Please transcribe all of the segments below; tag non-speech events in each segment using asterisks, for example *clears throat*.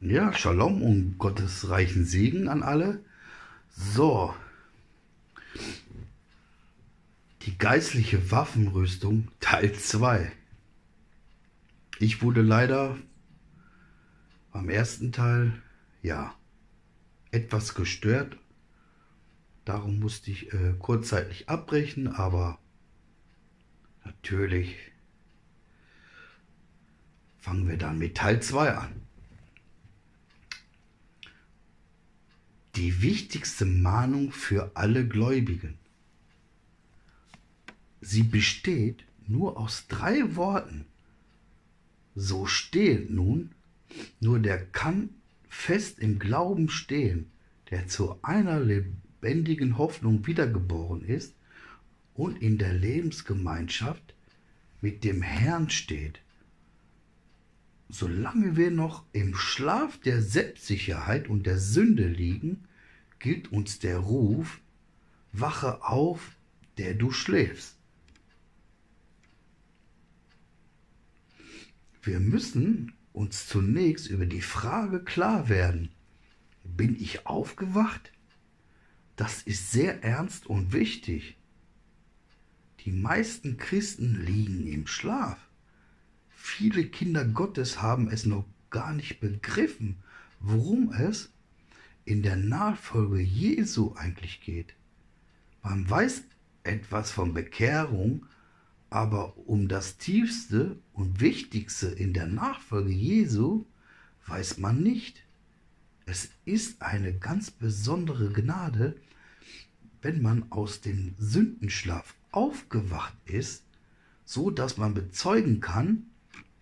Ja, Shalom und Gottes reichen Segen an alle. So. Die geistliche Waffenrüstung Teil 2. Ich wurde leider am ersten Teil, ja, etwas gestört. Darum musste ich äh, kurzzeitig abbrechen, aber natürlich fangen wir dann mit Teil 2 an. Die wichtigste Mahnung für alle Gläubigen. Sie besteht nur aus drei Worten. So steht nun, nur der kann fest im Glauben stehen, der zu einer lebendigen Hoffnung wiedergeboren ist und in der Lebensgemeinschaft mit dem Herrn steht. Solange wir noch im Schlaf der Selbstsicherheit und der Sünde liegen, gilt uns der Ruf, wache auf, der du schläfst. Wir müssen uns zunächst über die Frage klar werden, bin ich aufgewacht? Das ist sehr ernst und wichtig. Die meisten Christen liegen im Schlaf. Viele Kinder Gottes haben es noch gar nicht begriffen, worum es in der Nachfolge Jesu eigentlich geht. Man weiß etwas von Bekehrung, aber um das Tiefste und Wichtigste in der Nachfolge Jesu weiß man nicht. Es ist eine ganz besondere Gnade, wenn man aus dem Sündenschlaf aufgewacht ist, so dass man bezeugen kann,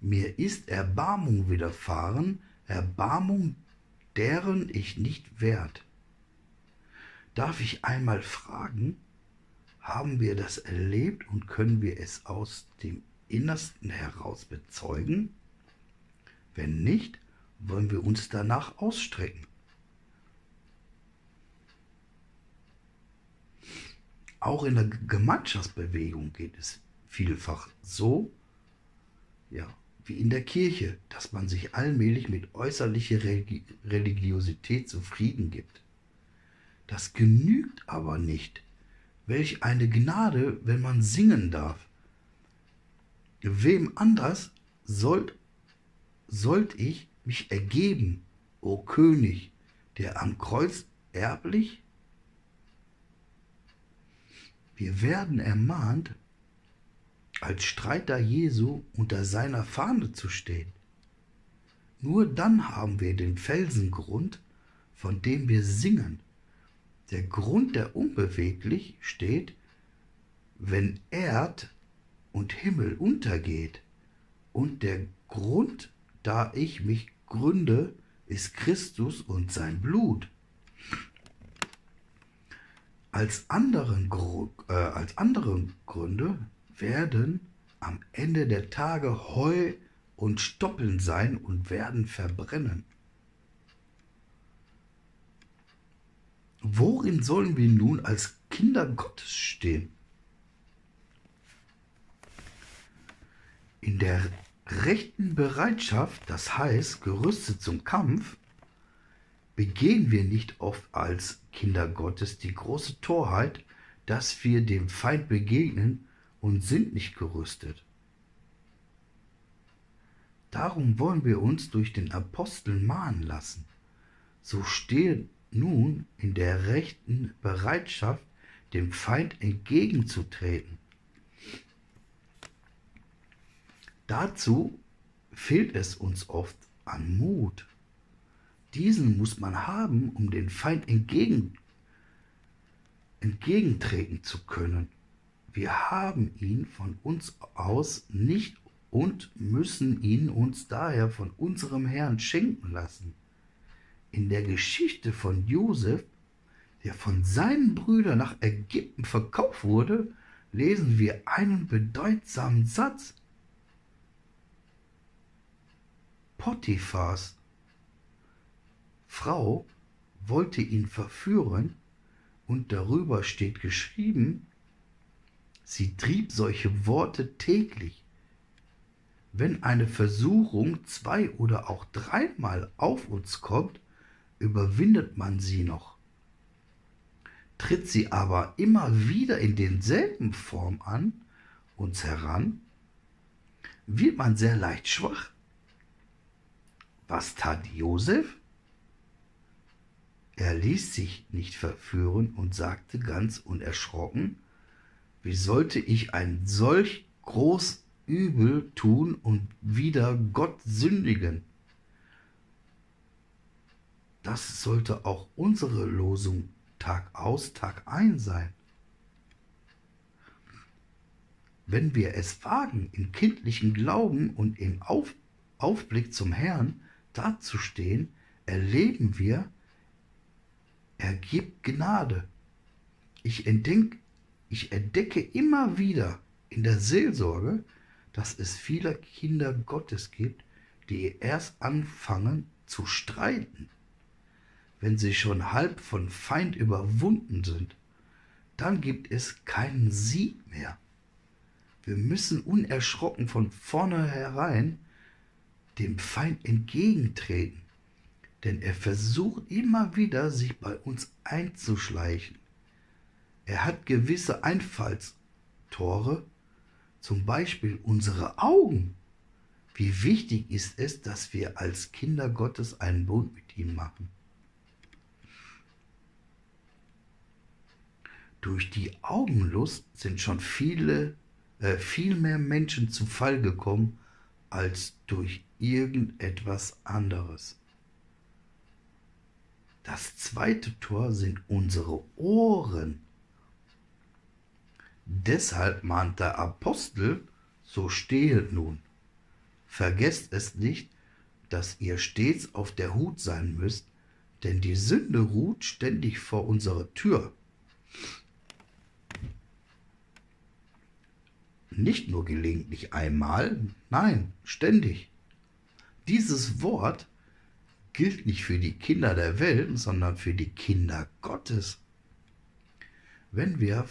mir ist Erbarmung widerfahren, Erbarmung deren ich nicht wert. Darf ich einmal fragen, haben wir das erlebt und können wir es aus dem Innersten heraus bezeugen? Wenn nicht, wollen wir uns danach ausstrecken. Auch in der Gemeinschaftsbewegung geht es vielfach so, ja, wie in der Kirche, dass man sich allmählich mit äußerlicher Religiosität zufrieden gibt. Das genügt aber nicht. Welch eine Gnade, wenn man singen darf. Wem anders sollt, sollt ich mich ergeben, o König, der am Kreuz erblich? Wir werden ermahnt, als Streiter Jesu unter seiner Fahne zu stehen. Nur dann haben wir den Felsengrund, von dem wir singen. Der Grund, der unbeweglich steht, wenn Erd und Himmel untergeht. Und der Grund, da ich mich gründe, ist Christus und sein Blut. Als anderen, äh, als anderen Gründe werden am Ende der Tage Heu und Stoppeln sein und werden verbrennen. Worin sollen wir nun als Kinder Gottes stehen? In der rechten Bereitschaft, das heißt gerüstet zum Kampf, begehen wir nicht oft als Kinder Gottes die große Torheit, dass wir dem Feind begegnen und sind nicht gerüstet. Darum wollen wir uns durch den Apostel mahnen lassen. So stehe nun in der rechten Bereitschaft, dem Feind entgegenzutreten. Dazu fehlt es uns oft an Mut. Diesen muss man haben, um den Feind entgegen, entgegentreten zu können. Wir haben ihn von uns aus nicht und müssen ihn uns daher von unserem Herrn schenken lassen. In der Geschichte von Josef, der von seinen Brüdern nach Ägypten verkauft wurde, lesen wir einen bedeutsamen Satz. Potiphas Frau wollte ihn verführen und darüber steht geschrieben, Sie trieb solche Worte täglich. Wenn eine Versuchung zwei oder auch dreimal auf uns kommt, überwindet man sie noch. Tritt sie aber immer wieder in denselben Form an, uns heran, wird man sehr leicht schwach. Was tat Josef? Er ließ sich nicht verführen und sagte ganz unerschrocken, wie sollte ich ein solch groß Übel tun und wieder Gott sündigen? Das sollte auch unsere Losung Tag aus, Tag ein sein. Wenn wir es wagen, in kindlichen Glauben und im Auf Aufblick zum Herrn dazustehen, erleben wir, er gibt Gnade. Ich, entdenk, ich entdecke immer wieder in der Seelsorge, dass es viele Kinder Gottes gibt, die erst anfangen zu streiten. Wenn sie schon halb von Feind überwunden sind, dann gibt es keinen Sieg mehr. Wir müssen unerschrocken von vornherein dem Feind entgegentreten denn er versucht immer wieder, sich bei uns einzuschleichen. Er hat gewisse Einfallstore, zum Beispiel unsere Augen. Wie wichtig ist es, dass wir als Kinder Gottes einen Bund mit ihm machen. Durch die Augenlust sind schon viele, äh, viel mehr Menschen zu Fall gekommen als durch irgendetwas anderes. Das zweite Tor sind unsere Ohren. Deshalb mahnt der Apostel, so stehet nun. Vergesst es nicht, dass ihr stets auf der Hut sein müsst, denn die Sünde ruht ständig vor unserer Tür. Nicht nur gelegentlich einmal, nein, ständig. Dieses Wort gilt nicht für die Kinder der Welt, sondern für die Kinder Gottes. Wenn wir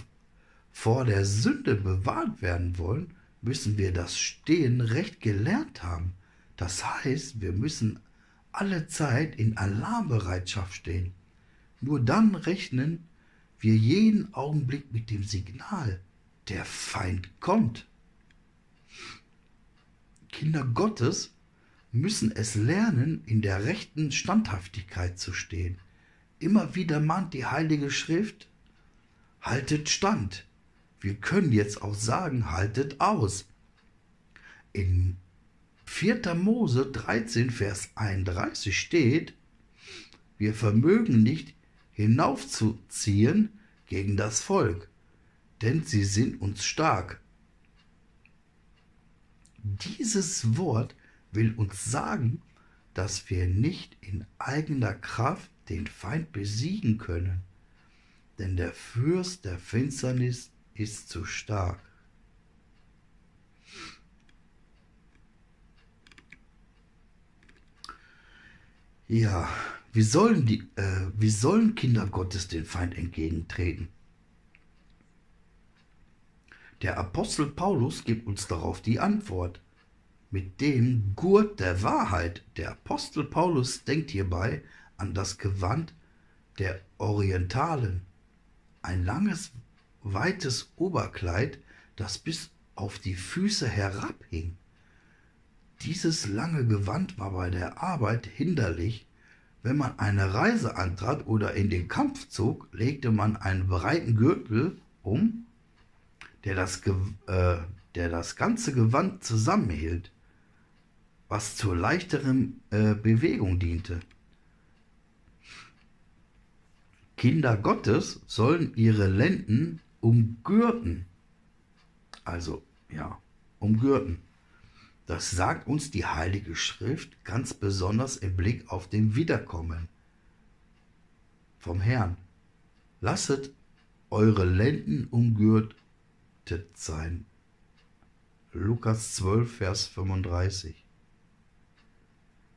vor der Sünde bewahrt werden wollen, müssen wir das Stehen recht gelernt haben. Das heißt, wir müssen alle Zeit in Alarmbereitschaft stehen. Nur dann rechnen wir jeden Augenblick mit dem Signal, der Feind kommt. Kinder Gottes müssen es lernen, in der rechten Standhaftigkeit zu stehen. Immer wieder mahnt die Heilige Schrift, haltet stand. Wir können jetzt auch sagen, haltet aus. In 4. Mose 13, Vers 31 steht, wir vermögen nicht hinaufzuziehen gegen das Volk, denn sie sind uns stark. Dieses Wort will uns sagen, dass wir nicht in eigener Kraft den Feind besiegen können, denn der Fürst der Finsternis ist zu stark. Ja, wie sollen, die, äh, wie sollen Kinder Gottes den Feind entgegentreten? Der Apostel Paulus gibt uns darauf die Antwort mit dem Gurt der Wahrheit. Der Apostel Paulus denkt hierbei an das Gewand der Orientalen, ein langes, weites Oberkleid, das bis auf die Füße herabhing. Dieses lange Gewand war bei der Arbeit hinderlich. Wenn man eine Reise antrat oder in den Kampf zog, legte man einen breiten Gürtel um, der das, äh, der das ganze Gewand zusammenhielt was zur leichteren äh, Bewegung diente. Kinder Gottes sollen ihre Lenden umgürten. Also, ja, umgürten. Das sagt uns die Heilige Schrift ganz besonders im Blick auf den Wiederkommen vom Herrn. Lasset eure Lenden umgürtet sein. Lukas 12, Vers 35.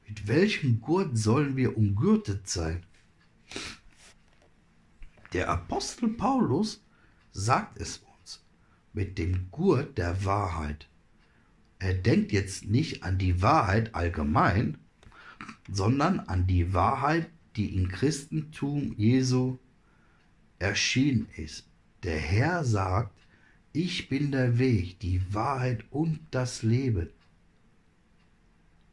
Mit welchem Gurt sollen wir umgürtet sein? Der Apostel Paulus sagt es uns mit dem Gurt der Wahrheit. er denkt jetzt nicht an die Wahrheit allgemein, sondern an die Wahrheit, die im Christentum Jesu erschienen ist. Der Herr sagt, ich bin der Weg, die Wahrheit und das Leben.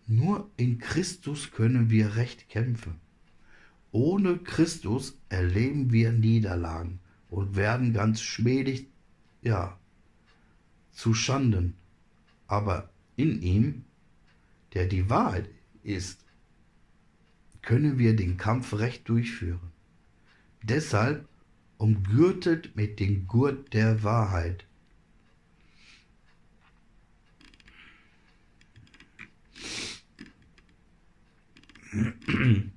Nur in Christus können wir recht kämpfen. Ohne Christus erleben wir Niederlagen und werden ganz schmählich, ja, zu Schanden. Aber in ihm, der die Wahrheit ist, können wir den Kampf recht durchführen. Deshalb umgürtet mit dem Gurt der Wahrheit. *clears throat*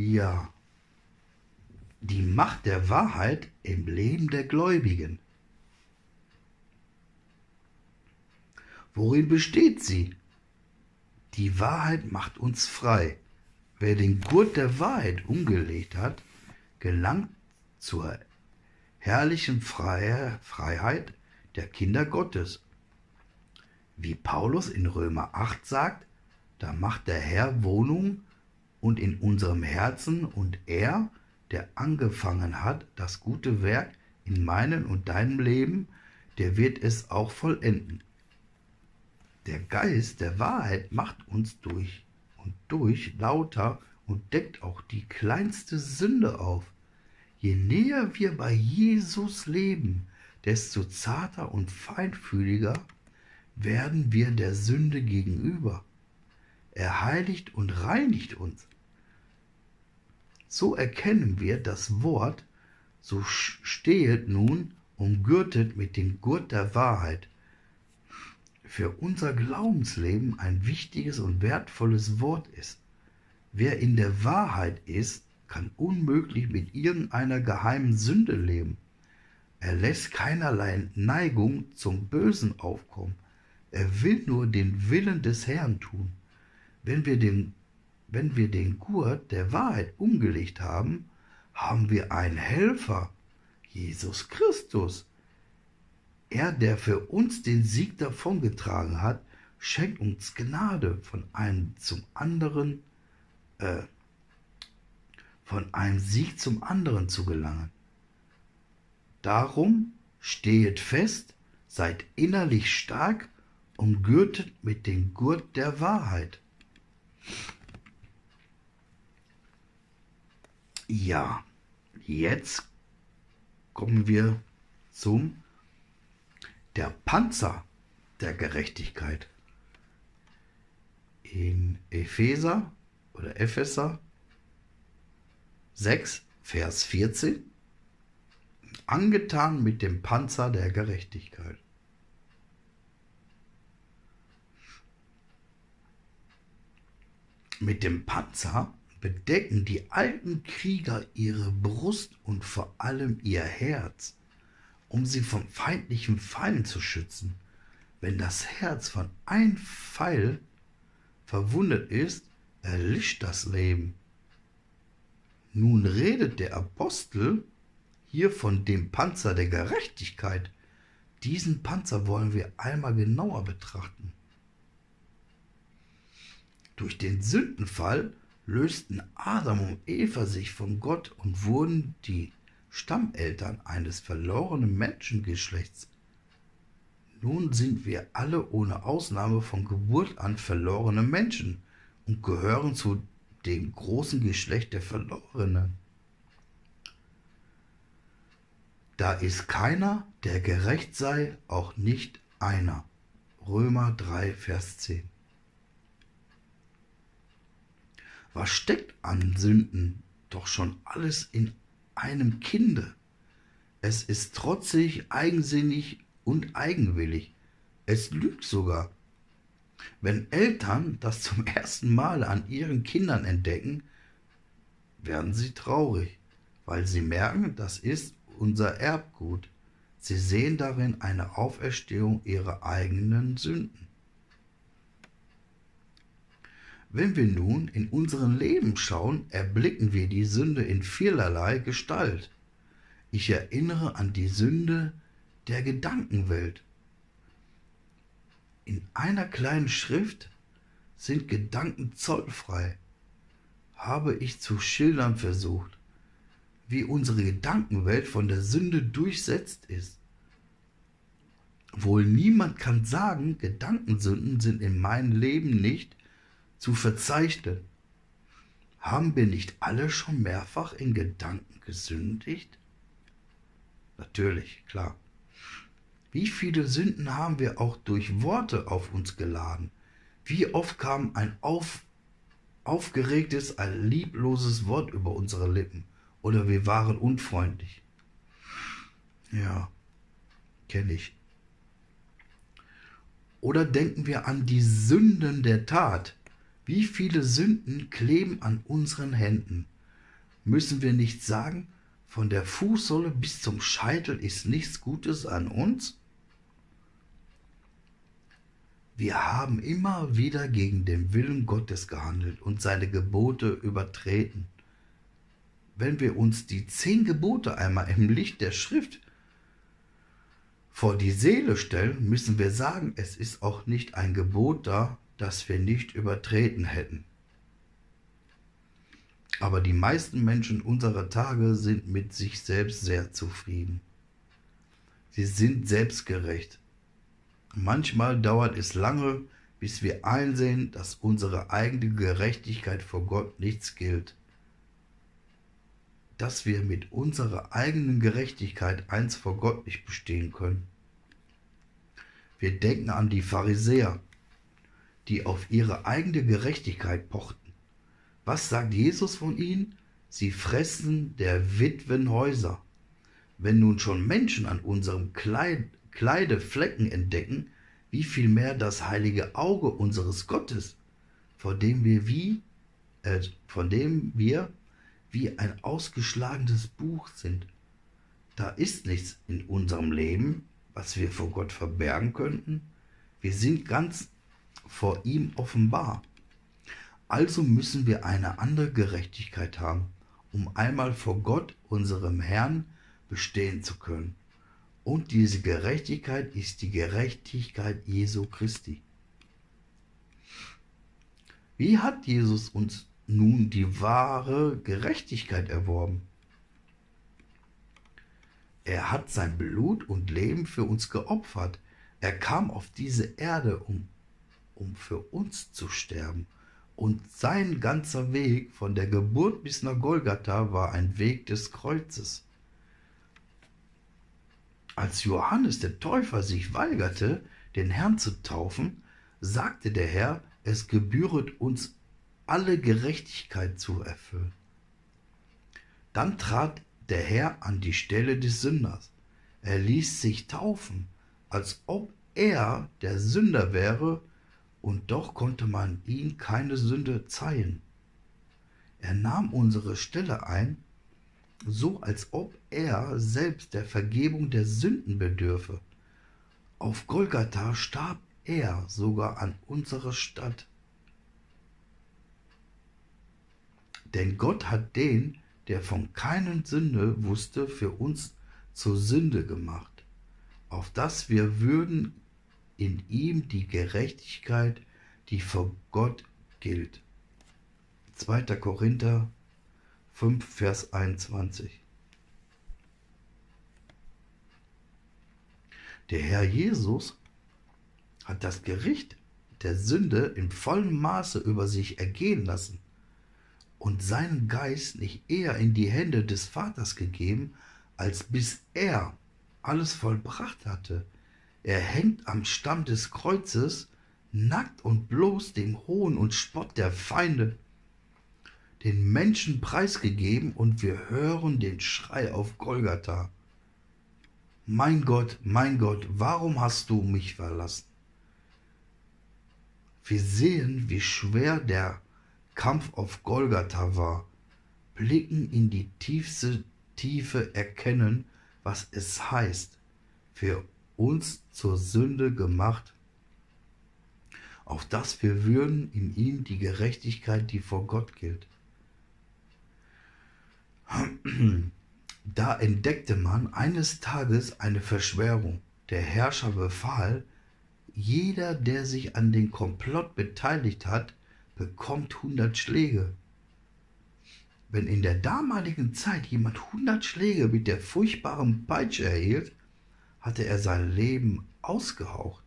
Ja, die Macht der Wahrheit im Leben der Gläubigen. Worin besteht sie? Die Wahrheit macht uns frei. Wer den Gurt der Wahrheit umgelegt hat, gelangt zur herrlichen Freiheit der Kinder Gottes. Wie Paulus in Römer 8 sagt, da macht der Herr Wohnung und in unserem Herzen und er, der angefangen hat, das gute Werk in meinem und deinem Leben, der wird es auch vollenden. Der Geist der Wahrheit macht uns durch und durch lauter und deckt auch die kleinste Sünde auf. Je näher wir bei Jesus leben, desto zarter und feinfühliger werden wir der Sünde gegenüber. Er heiligt und reinigt uns. So erkennen wir das Wort, so stehet nun umgürtet mit dem Gurt der Wahrheit, für unser Glaubensleben ein wichtiges und wertvolles Wort ist. Wer in der Wahrheit ist, kann unmöglich mit irgendeiner geheimen Sünde leben. Er lässt keinerlei Neigung zum Bösen aufkommen. Er will nur den Willen des Herrn tun. Wenn wir den, wenn wir den Gurt der Wahrheit umgelegt haben, haben wir einen Helfer, Jesus Christus, er, der für uns den Sieg davongetragen hat, schenkt uns Gnade von einem zum anderen, äh, von einem Sieg zum anderen zu gelangen. Darum stehet fest, seid innerlich stark, umgürtet mit dem Gurt der Wahrheit. Ja, jetzt kommen wir zum der Panzer der Gerechtigkeit. In Epheser oder Epheser 6, Vers 14, angetan mit dem Panzer der Gerechtigkeit. Mit dem Panzer bedecken die alten Krieger ihre Brust und vor allem ihr Herz um sie vom feindlichen Pfeilen zu schützen. Wenn das Herz von ein Pfeil verwundet ist, erlischt das Leben. Nun redet der Apostel hier von dem Panzer der Gerechtigkeit. Diesen Panzer wollen wir einmal genauer betrachten. Durch den Sündenfall lösten Adam und Eva sich von Gott und wurden die Stammeltern eines verlorenen Menschengeschlechts. Nun sind wir alle ohne Ausnahme von Geburt an verlorene Menschen und gehören zu dem großen Geschlecht der Verlorenen. Da ist keiner, der gerecht sei, auch nicht einer. Römer 3, Vers 10. Was steckt an Sünden doch schon alles in einem Kinde. Es ist trotzig, eigensinnig und eigenwillig. Es lügt sogar. Wenn Eltern das zum ersten Mal an ihren Kindern entdecken, werden sie traurig, weil sie merken, das ist unser Erbgut. Sie sehen darin eine Auferstehung ihrer eigenen Sünden. Wenn wir nun in unserem Leben schauen, erblicken wir die Sünde in vielerlei Gestalt. Ich erinnere an die Sünde der Gedankenwelt. In einer kleinen Schrift sind Gedanken zollfrei, habe ich zu schildern versucht, wie unsere Gedankenwelt von der Sünde durchsetzt ist. Wohl niemand kann sagen, Gedankensünden sind in meinem Leben nicht zu verzeichnen. Haben wir nicht alle schon mehrfach in Gedanken gesündigt? Natürlich, klar. Wie viele Sünden haben wir auch durch Worte auf uns geladen? Wie oft kam ein auf, aufgeregtes, ein liebloses Wort über unsere Lippen? Oder wir waren unfreundlich? Ja, kenne ich. Oder denken wir an die Sünden der Tat? Wie viele Sünden kleben an unseren Händen? Müssen wir nicht sagen, von der Fußsohle bis zum Scheitel ist nichts Gutes an uns? Wir haben immer wieder gegen den Willen Gottes gehandelt und seine Gebote übertreten. Wenn wir uns die zehn Gebote einmal im Licht der Schrift vor die Seele stellen, müssen wir sagen, es ist auch nicht ein Gebot da, das wir nicht übertreten hätten. Aber die meisten Menschen unserer Tage sind mit sich selbst sehr zufrieden. Sie sind selbstgerecht. Manchmal dauert es lange, bis wir einsehen, dass unsere eigene Gerechtigkeit vor Gott nichts gilt. Dass wir mit unserer eigenen Gerechtigkeit eins vor Gott nicht bestehen können. Wir denken an die Pharisäer, die auf ihre eigene Gerechtigkeit pochten. Was sagt Jesus von ihnen? Sie fressen der Witwen Häuser. Wenn nun schon Menschen an unserem Kleid, Kleide Flecken entdecken, wie viel mehr das heilige Auge unseres Gottes, vor dem wir wie, äh, von dem wir wie ein ausgeschlagenes Buch sind. Da ist nichts in unserem Leben, was wir vor Gott verbergen könnten. Wir sind ganz vor ihm offenbar. Also müssen wir eine andere Gerechtigkeit haben, um einmal vor Gott, unserem Herrn, bestehen zu können. Und diese Gerechtigkeit ist die Gerechtigkeit Jesu Christi. Wie hat Jesus uns nun die wahre Gerechtigkeit erworben? Er hat sein Blut und Leben für uns geopfert. Er kam auf diese Erde, um, um für uns zu sterben und sein ganzer Weg von der Geburt bis nach Golgatha war ein Weg des Kreuzes. Als Johannes der Täufer sich weigerte, den Herrn zu taufen, sagte der Herr, es gebühret uns alle Gerechtigkeit zu erfüllen. Dann trat der Herr an die Stelle des Sünders. Er ließ sich taufen, als ob er der Sünder wäre und doch konnte man ihm keine Sünde zeihen. Er nahm unsere Stelle ein, so als ob er selbst der Vergebung der Sünden bedürfe. Auf Golgatha starb er sogar an unserer Stadt. Denn Gott hat den, der von keinen Sünde wusste, für uns zur Sünde gemacht, auf dass wir würden in ihm die Gerechtigkeit, die vor Gott gilt. 2. Korinther 5, Vers 21. Der Herr Jesus hat das Gericht der Sünde in vollem Maße über sich ergehen lassen und seinen Geist nicht eher in die Hände des Vaters gegeben, als bis er alles vollbracht hatte. Er hängt am Stamm des Kreuzes, nackt und bloß dem Hohn und Spott der Feinde, den Menschen preisgegeben, und wir hören den Schrei auf Golgatha. Mein Gott, mein Gott, warum hast du mich verlassen? Wir sehen, wie schwer der Kampf auf Golgatha war, blicken in die tiefste Tiefe, erkennen, was es heißt, für uns zur Sünde gemacht, auf dass wir würden in ihm die Gerechtigkeit, die vor Gott gilt. Da entdeckte man eines Tages eine Verschwörung. Der Herrscher befahl, jeder, der sich an dem Komplott beteiligt hat, bekommt 100 Schläge. Wenn in der damaligen Zeit jemand 100 Schläge mit der furchtbaren Peitsche erhielt, hatte er sein Leben ausgehaucht.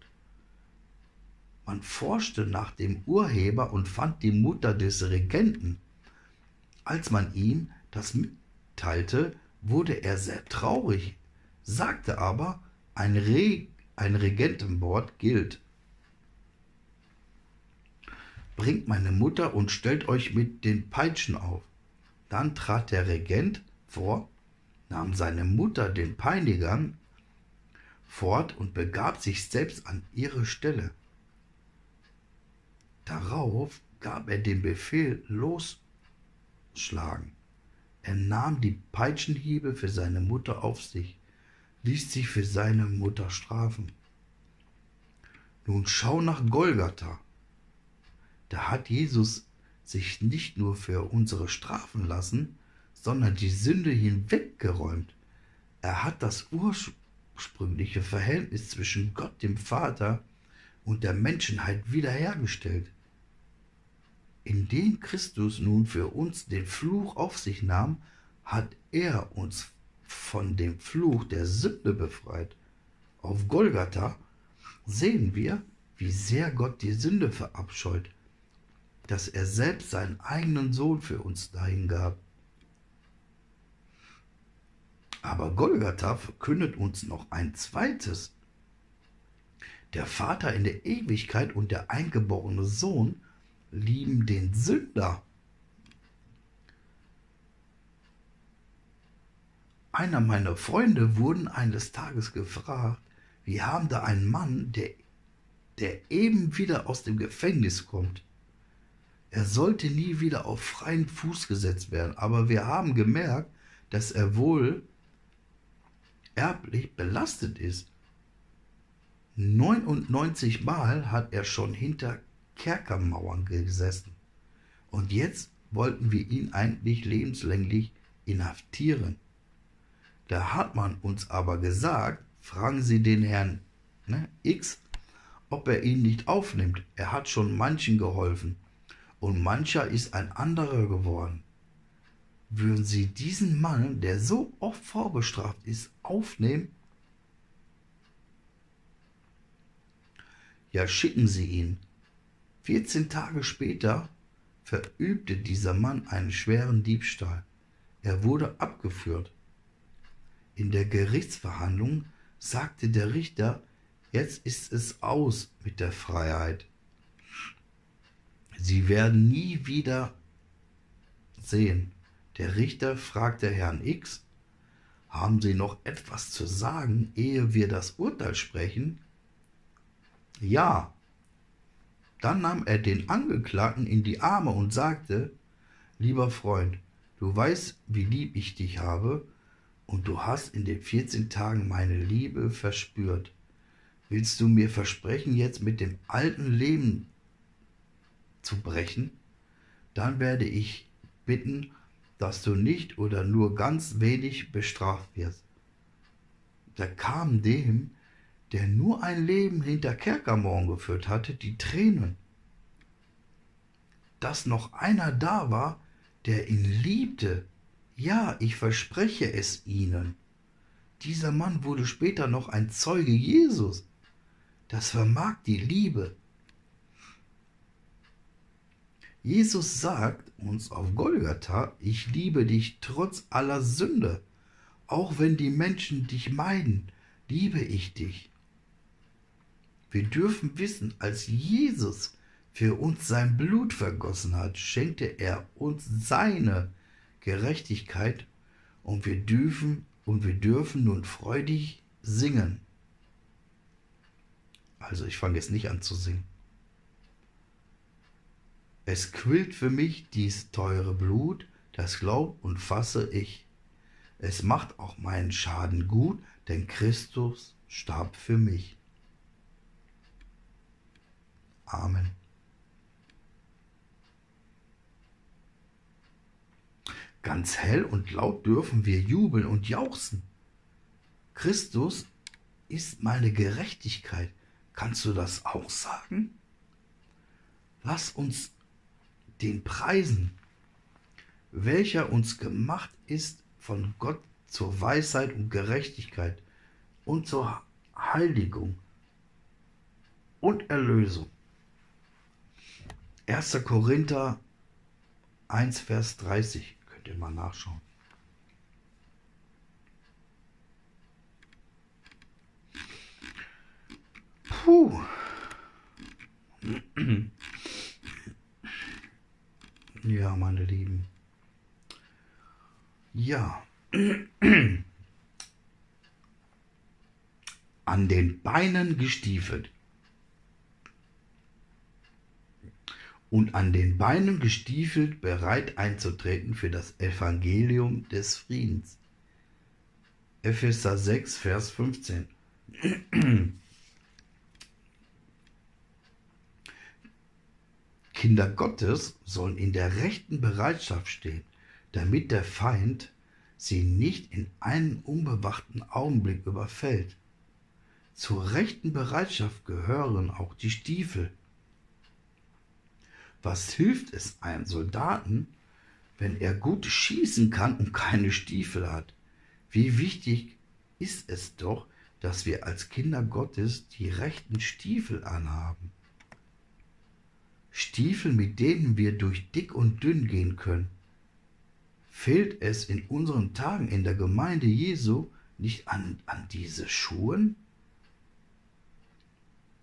Man forschte nach dem Urheber und fand die Mutter des Regenten. Als man ihm das mitteilte, wurde er sehr traurig, sagte aber, ein, Re ein Regentenwort gilt. Bringt meine Mutter und stellt euch mit den Peitschen auf. Dann trat der Regent vor, nahm seine Mutter den Peinigern fort und begab sich selbst an ihre Stelle. Darauf gab er den Befehl losschlagen. Er nahm die Peitschenhiebe für seine Mutter auf sich, ließ sich für seine Mutter strafen. Nun schau nach Golgatha. Da hat Jesus sich nicht nur für unsere Strafen lassen, sondern die Sünde hinweggeräumt. Er hat das ursprüngliche Verhältnis zwischen Gott dem Vater und der Menschheit wiederhergestellt. Indem Christus nun für uns den Fluch auf sich nahm, hat er uns von dem Fluch der Sünde befreit. Auf Golgatha sehen wir, wie sehr Gott die Sünde verabscheut, dass er selbst seinen eigenen Sohn für uns dahingab. Aber Golgatha verkündet uns noch ein zweites. Der Vater in der Ewigkeit und der eingeborene Sohn lieben den Sünder. Einer meiner Freunde wurden eines Tages gefragt, wir haben da einen Mann, der, der eben wieder aus dem Gefängnis kommt. Er sollte nie wieder auf freien Fuß gesetzt werden, aber wir haben gemerkt, dass er wohl erblich belastet ist. 99 Mal hat er schon hinter Kerkermauern gesessen. Und jetzt wollten wir ihn eigentlich lebenslänglich inhaftieren. Da hat man uns aber gesagt, fragen Sie den Herrn ne, X, ob er ihn nicht aufnimmt. Er hat schon manchen geholfen und mancher ist ein anderer geworden. Würden Sie diesen Mann, der so oft vorbestraft ist, aufnehmen? Ja, schicken Sie ihn. 14 Tage später verübte dieser Mann einen schweren Diebstahl. Er wurde abgeführt. In der Gerichtsverhandlung sagte der Richter, jetzt ist es aus mit der Freiheit. Sie werden nie wieder sehen. Der Richter fragte Herrn X, haben Sie noch etwas zu sagen, ehe wir das Urteil sprechen? Ja. Dann nahm er den Angeklagten in die Arme und sagte, Lieber Freund, du weißt, wie lieb ich dich habe, und du hast in den 14 Tagen meine Liebe verspürt. Willst du mir versprechen, jetzt mit dem alten Leben zu brechen? Dann werde ich bitten, dass du nicht oder nur ganz wenig bestraft wirst. Da kam dem, der nur ein Leben hinter Kerkermauern geführt hatte, die Tränen. Dass noch einer da war, der ihn liebte, ja, ich verspreche es Ihnen. Dieser Mann wurde später noch ein Zeuge Jesus. Das vermag die Liebe. Jesus sagt uns auf Golgatha, ich liebe dich trotz aller Sünde. Auch wenn die Menschen dich meiden, liebe ich dich. Wir dürfen wissen, als Jesus für uns sein Blut vergossen hat, schenkte er uns seine Gerechtigkeit und wir dürfen und wir dürfen nun freudig singen. Also ich fange jetzt nicht an zu singen. Es quillt für mich dies teure Blut, das glaub und fasse ich. Es macht auch meinen Schaden gut, denn Christus starb für mich. Amen. Ganz hell und laut dürfen wir jubeln und jauchzen. Christus ist meine Gerechtigkeit. Kannst du das auch sagen? Lass uns den preisen, welcher uns gemacht ist von Gott zur Weisheit und Gerechtigkeit und zur Heiligung und Erlösung. 1. Korinther 1, Vers 30. Könnt ihr mal nachschauen. Puh. Ja, meine Lieben. Ja. An den Beinen gestiefelt. Und an den Beinen gestiefelt, bereit einzutreten für das Evangelium des Friedens. Epheser 6, Vers 15. Kinder Gottes sollen in der rechten Bereitschaft stehen, damit der Feind sie nicht in einen unbewachten Augenblick überfällt. Zur rechten Bereitschaft gehören auch die Stiefel. Was hilft es einem Soldaten, wenn er gut schießen kann und keine Stiefel hat? Wie wichtig ist es doch, dass wir als Kinder Gottes die rechten Stiefel anhaben. Stiefel, mit denen wir durch dick und dünn gehen können. Fehlt es in unseren Tagen in der Gemeinde Jesu nicht an, an diese Schuhen?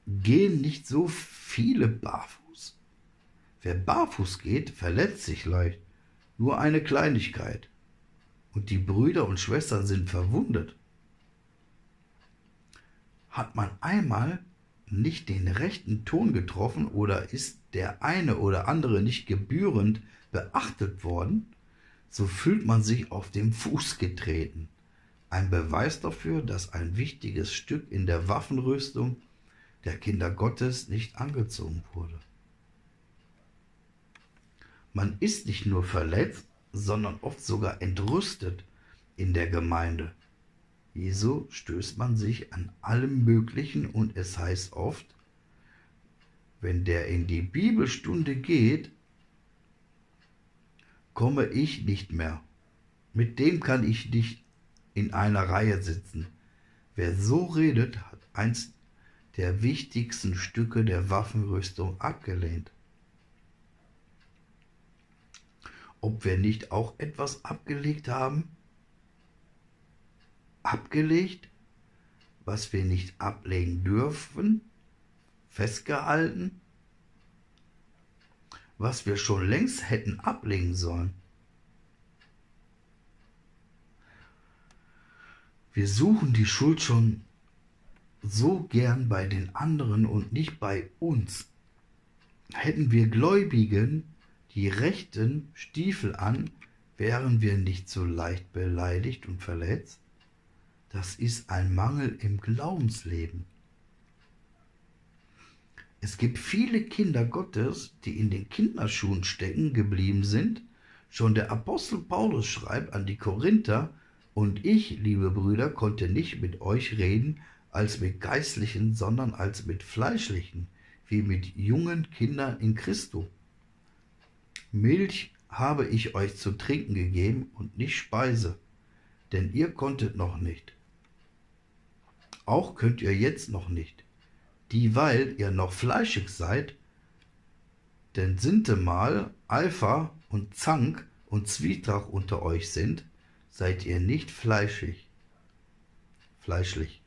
Gehen nicht so viele barfuß? Wer barfuß geht, verletzt sich leicht. Nur eine Kleinigkeit. Und die Brüder und Schwestern sind verwundet. Hat man einmal nicht den rechten Ton getroffen oder ist der eine oder andere nicht gebührend beachtet worden, so fühlt man sich auf dem Fuß getreten. Ein Beweis dafür, dass ein wichtiges Stück in der Waffenrüstung der Kinder Gottes nicht angezogen wurde. Man ist nicht nur verletzt, sondern oft sogar entrüstet in der Gemeinde. Jesu stößt man sich an allem Möglichen und es heißt oft, wenn der in die Bibelstunde geht, komme ich nicht mehr. Mit dem kann ich nicht in einer Reihe sitzen. Wer so redet, hat eins der wichtigsten Stücke der Waffenrüstung abgelehnt. Ob wir nicht auch etwas abgelegt haben? Abgelegt, was wir nicht ablegen dürfen? festgehalten, was wir schon längst hätten ablegen sollen. Wir suchen die Schuld schon so gern bei den anderen und nicht bei uns. Hätten wir Gläubigen die rechten Stiefel an, wären wir nicht so leicht beleidigt und verletzt. Das ist ein Mangel im Glaubensleben. Es gibt viele Kinder Gottes, die in den Kinderschuhen stecken geblieben sind. Schon der Apostel Paulus schreibt an die Korinther, und ich, liebe Brüder, konnte nicht mit euch reden als mit Geistlichen, sondern als mit Fleischlichen, wie mit jungen Kindern in Christo. Milch habe ich euch zu trinken gegeben und nicht Speise, denn ihr konntet noch nicht. Auch könnt ihr jetzt noch nicht dieweil ihr noch fleischig seid, denn sintemal Alpha und Zank und Zwietracht unter euch sind, seid ihr nicht fleischig, fleischlich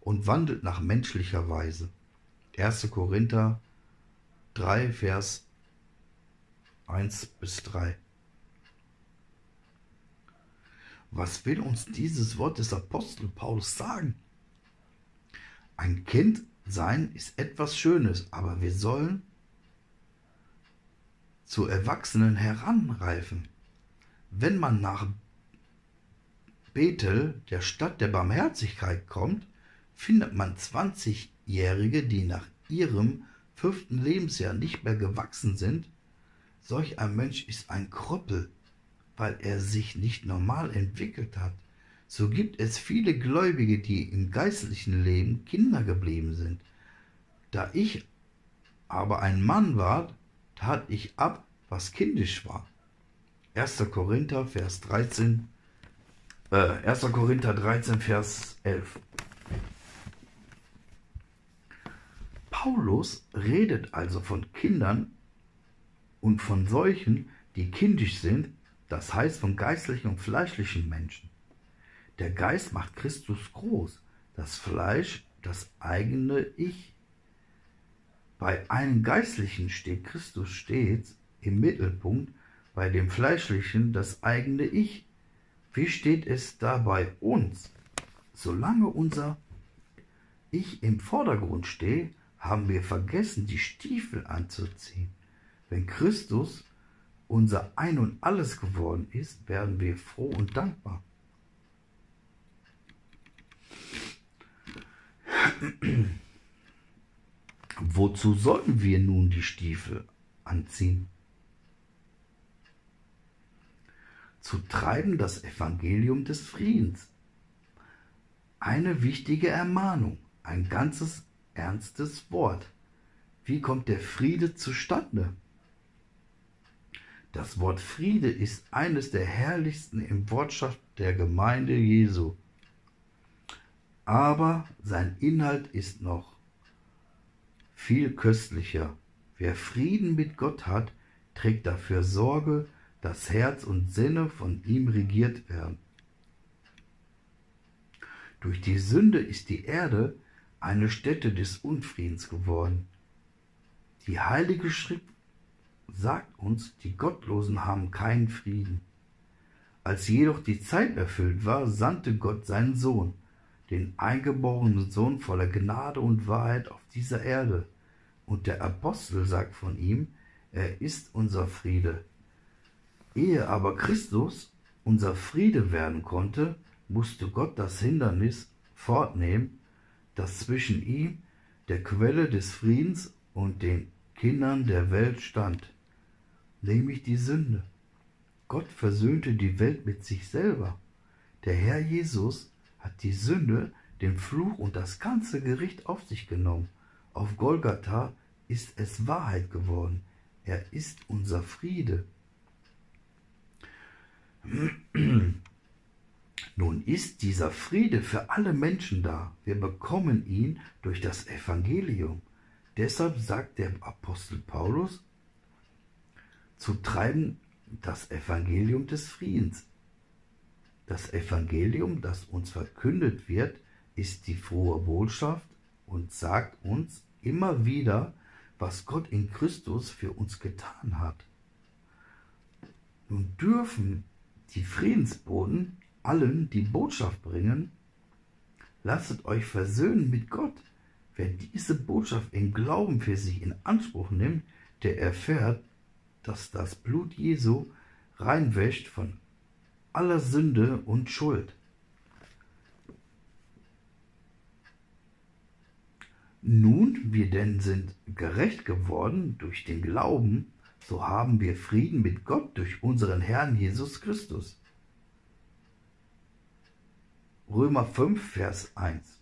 und wandelt nach menschlicher Weise. 1. Korinther 3, Vers 1 bis 3. Was will uns dieses Wort des Apostel Paulus sagen? Ein Kind sein ist etwas Schönes, aber wir sollen zu Erwachsenen heranreifen. Wenn man nach Bethel, der Stadt der Barmherzigkeit, kommt, findet man 20-Jährige, die nach ihrem fünften Lebensjahr nicht mehr gewachsen sind. Solch ein Mensch ist ein Krüppel. weil er sich nicht normal entwickelt hat. So gibt es viele Gläubige, die im geistlichen Leben Kinder geblieben sind. Da ich aber ein Mann war, tat ich ab, was kindisch war. 1. Korinther, Vers 13, äh, 1. Korinther 13, Vers 11. Paulus redet also von Kindern und von solchen, die kindisch sind, das heißt von geistlichen und fleischlichen Menschen. Der Geist macht Christus groß, das Fleisch das eigene Ich. Bei einem Geistlichen steht Christus stets im Mittelpunkt, bei dem Fleischlichen das eigene Ich. Wie steht es da bei uns? Solange unser Ich im Vordergrund steht, haben wir vergessen, die Stiefel anzuziehen. Wenn Christus unser Ein und alles geworden ist, werden wir froh und dankbar. *clears throat* Wozu sollten wir nun die Stiefel anziehen? Zu treiben das Evangelium des Friedens. Eine wichtige Ermahnung, ein ganzes ernstes Wort. Wie kommt der Friede zustande? Das Wort Friede ist eines der herrlichsten im Wortschaft der Gemeinde Jesu. Aber sein Inhalt ist noch viel köstlicher. Wer Frieden mit Gott hat, trägt dafür Sorge, dass Herz und Sinne von ihm regiert werden. Durch die Sünde ist die Erde eine Stätte des Unfriedens geworden. Die Heilige Schrift sagt uns, die Gottlosen haben keinen Frieden. Als jedoch die Zeit erfüllt war, sandte Gott seinen Sohn, den eingeborenen Sohn voller Gnade und Wahrheit auf dieser Erde. Und der Apostel sagt von ihm, er ist unser Friede. Ehe aber Christus unser Friede werden konnte, musste Gott das Hindernis fortnehmen, das zwischen ihm, der Quelle des Friedens und den Kindern der Welt stand, nämlich die Sünde. Gott versöhnte die Welt mit sich selber. Der Herr Jesus hat die Sünde, den Fluch und das ganze Gericht auf sich genommen. Auf Golgatha ist es Wahrheit geworden. Er ist unser Friede. *clears throat* Nun ist dieser Friede für alle Menschen da. Wir bekommen ihn durch das Evangelium. Deshalb sagt der Apostel Paulus, zu treiben das Evangelium des Friedens. Das Evangelium, das uns verkündet wird, ist die frohe Botschaft und sagt uns immer wieder, was Gott in Christus für uns getan hat. Nun dürfen die Friedensboten allen die Botschaft bringen, lasset euch versöhnen mit Gott. Wer diese Botschaft im Glauben für sich in Anspruch nimmt, der erfährt, dass das Blut Jesu reinwäscht von aller Sünde und Schuld. Nun wir denn sind gerecht geworden durch den Glauben, so haben wir Frieden mit Gott durch unseren Herrn Jesus Christus. Römer 5, Vers 1.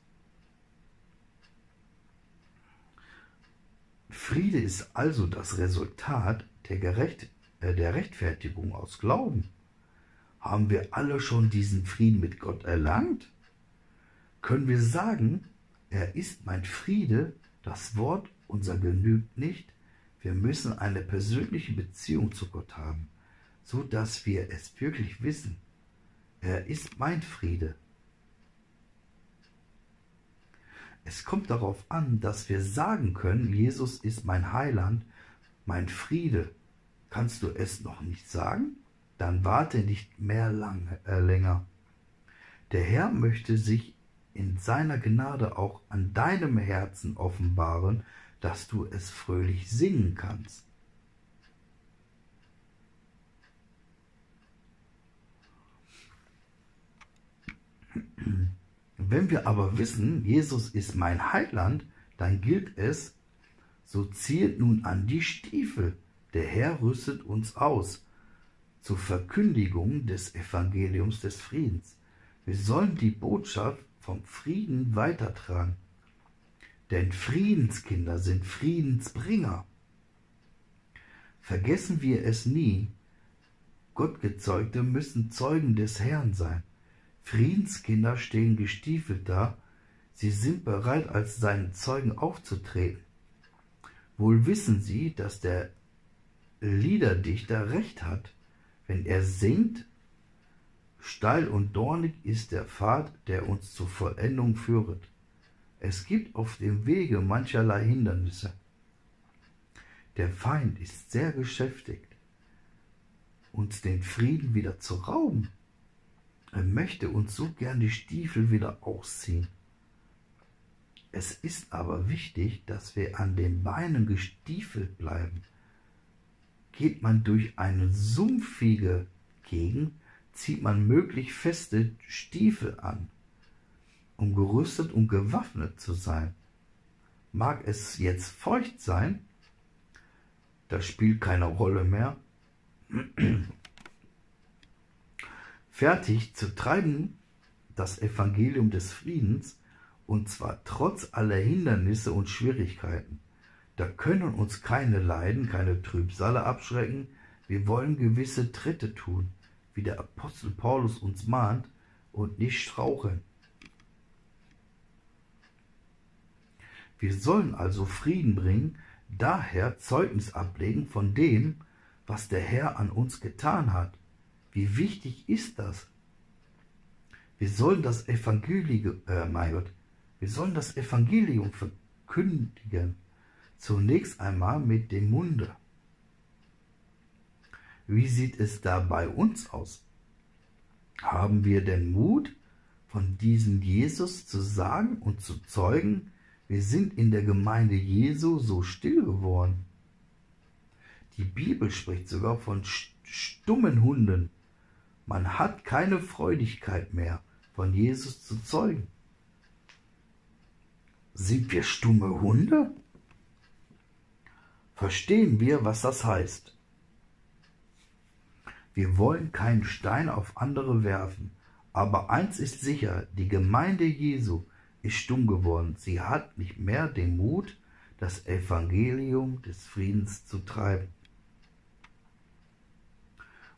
Friede ist also das Resultat der, Gerecht, äh, der Rechtfertigung aus Glauben. Haben wir alle schon diesen Frieden mit Gott erlangt? Können wir sagen, er ist mein Friede, das Wort unser genügt nicht? Wir müssen eine persönliche Beziehung zu Gott haben, so dass wir es wirklich wissen. Er ist mein Friede, Es kommt darauf an, dass wir sagen können, Jesus ist mein Heiland, mein Friede. Kannst du es noch nicht sagen? Dann warte nicht mehr lange, äh, länger. Der Herr möchte sich in seiner Gnade auch an deinem Herzen offenbaren, dass du es fröhlich singen kannst. Wenn wir aber wissen, Jesus ist mein Heiland, dann gilt es, so zielt nun an die Stiefel. Der Herr rüstet uns aus. Zur Verkündigung des Evangeliums des Friedens. Wir sollen die Botschaft vom Frieden weitertragen. Denn Friedenskinder sind Friedensbringer. Vergessen wir es nie, Gottgezeugte müssen Zeugen des Herrn sein. Friedenskinder stehen gestiefelt da, sie sind bereit, als seine Zeugen aufzutreten. Wohl wissen sie, dass der Liederdichter recht hat, wenn er singt, steil und dornig ist der Pfad, der uns zur Vollendung führet. Es gibt auf dem Wege mancherlei Hindernisse. Der Feind ist sehr geschäftigt, uns den Frieden wieder zu rauben. Er möchte uns so gern die Stiefel wieder ausziehen. Es ist aber wichtig, dass wir an den Beinen gestiefelt bleiben. Geht man durch eine sumpfige Gegend, zieht man möglich feste Stiefel an, um gerüstet und gewaffnet zu sein. Mag es jetzt feucht sein, das spielt keine Rolle mehr. *clears throat* Fertig zu treiben das Evangelium des Friedens, und zwar trotz aller Hindernisse und Schwierigkeiten. Da können uns keine Leiden, keine Trübsale abschrecken. Wir wollen gewisse Tritte tun, wie der Apostel Paulus uns mahnt, und nicht straucheln. Wir sollen also Frieden bringen, daher Zeugnis ablegen von dem, was der Herr an uns getan hat. Wie wichtig ist das? Wir sollen das Evangelium, äh, mein Gott, wir sollen das Evangelium verkündigen. Zunächst einmal mit dem Munde. Wie sieht es da bei uns aus? Haben wir denn Mut, von diesem Jesus zu sagen und zu zeugen, wir sind in der Gemeinde Jesu so still geworden. Die Bibel spricht sogar von stummen Hunden. Man hat keine Freudigkeit mehr, von Jesus zu zeugen. Sind wir stumme Hunde? Verstehen wir, was das heißt? Wir wollen keinen Stein auf andere werfen, aber eins ist sicher, die Gemeinde Jesu ist stumm geworden. Sie hat nicht mehr den Mut, das Evangelium des Friedens zu treiben.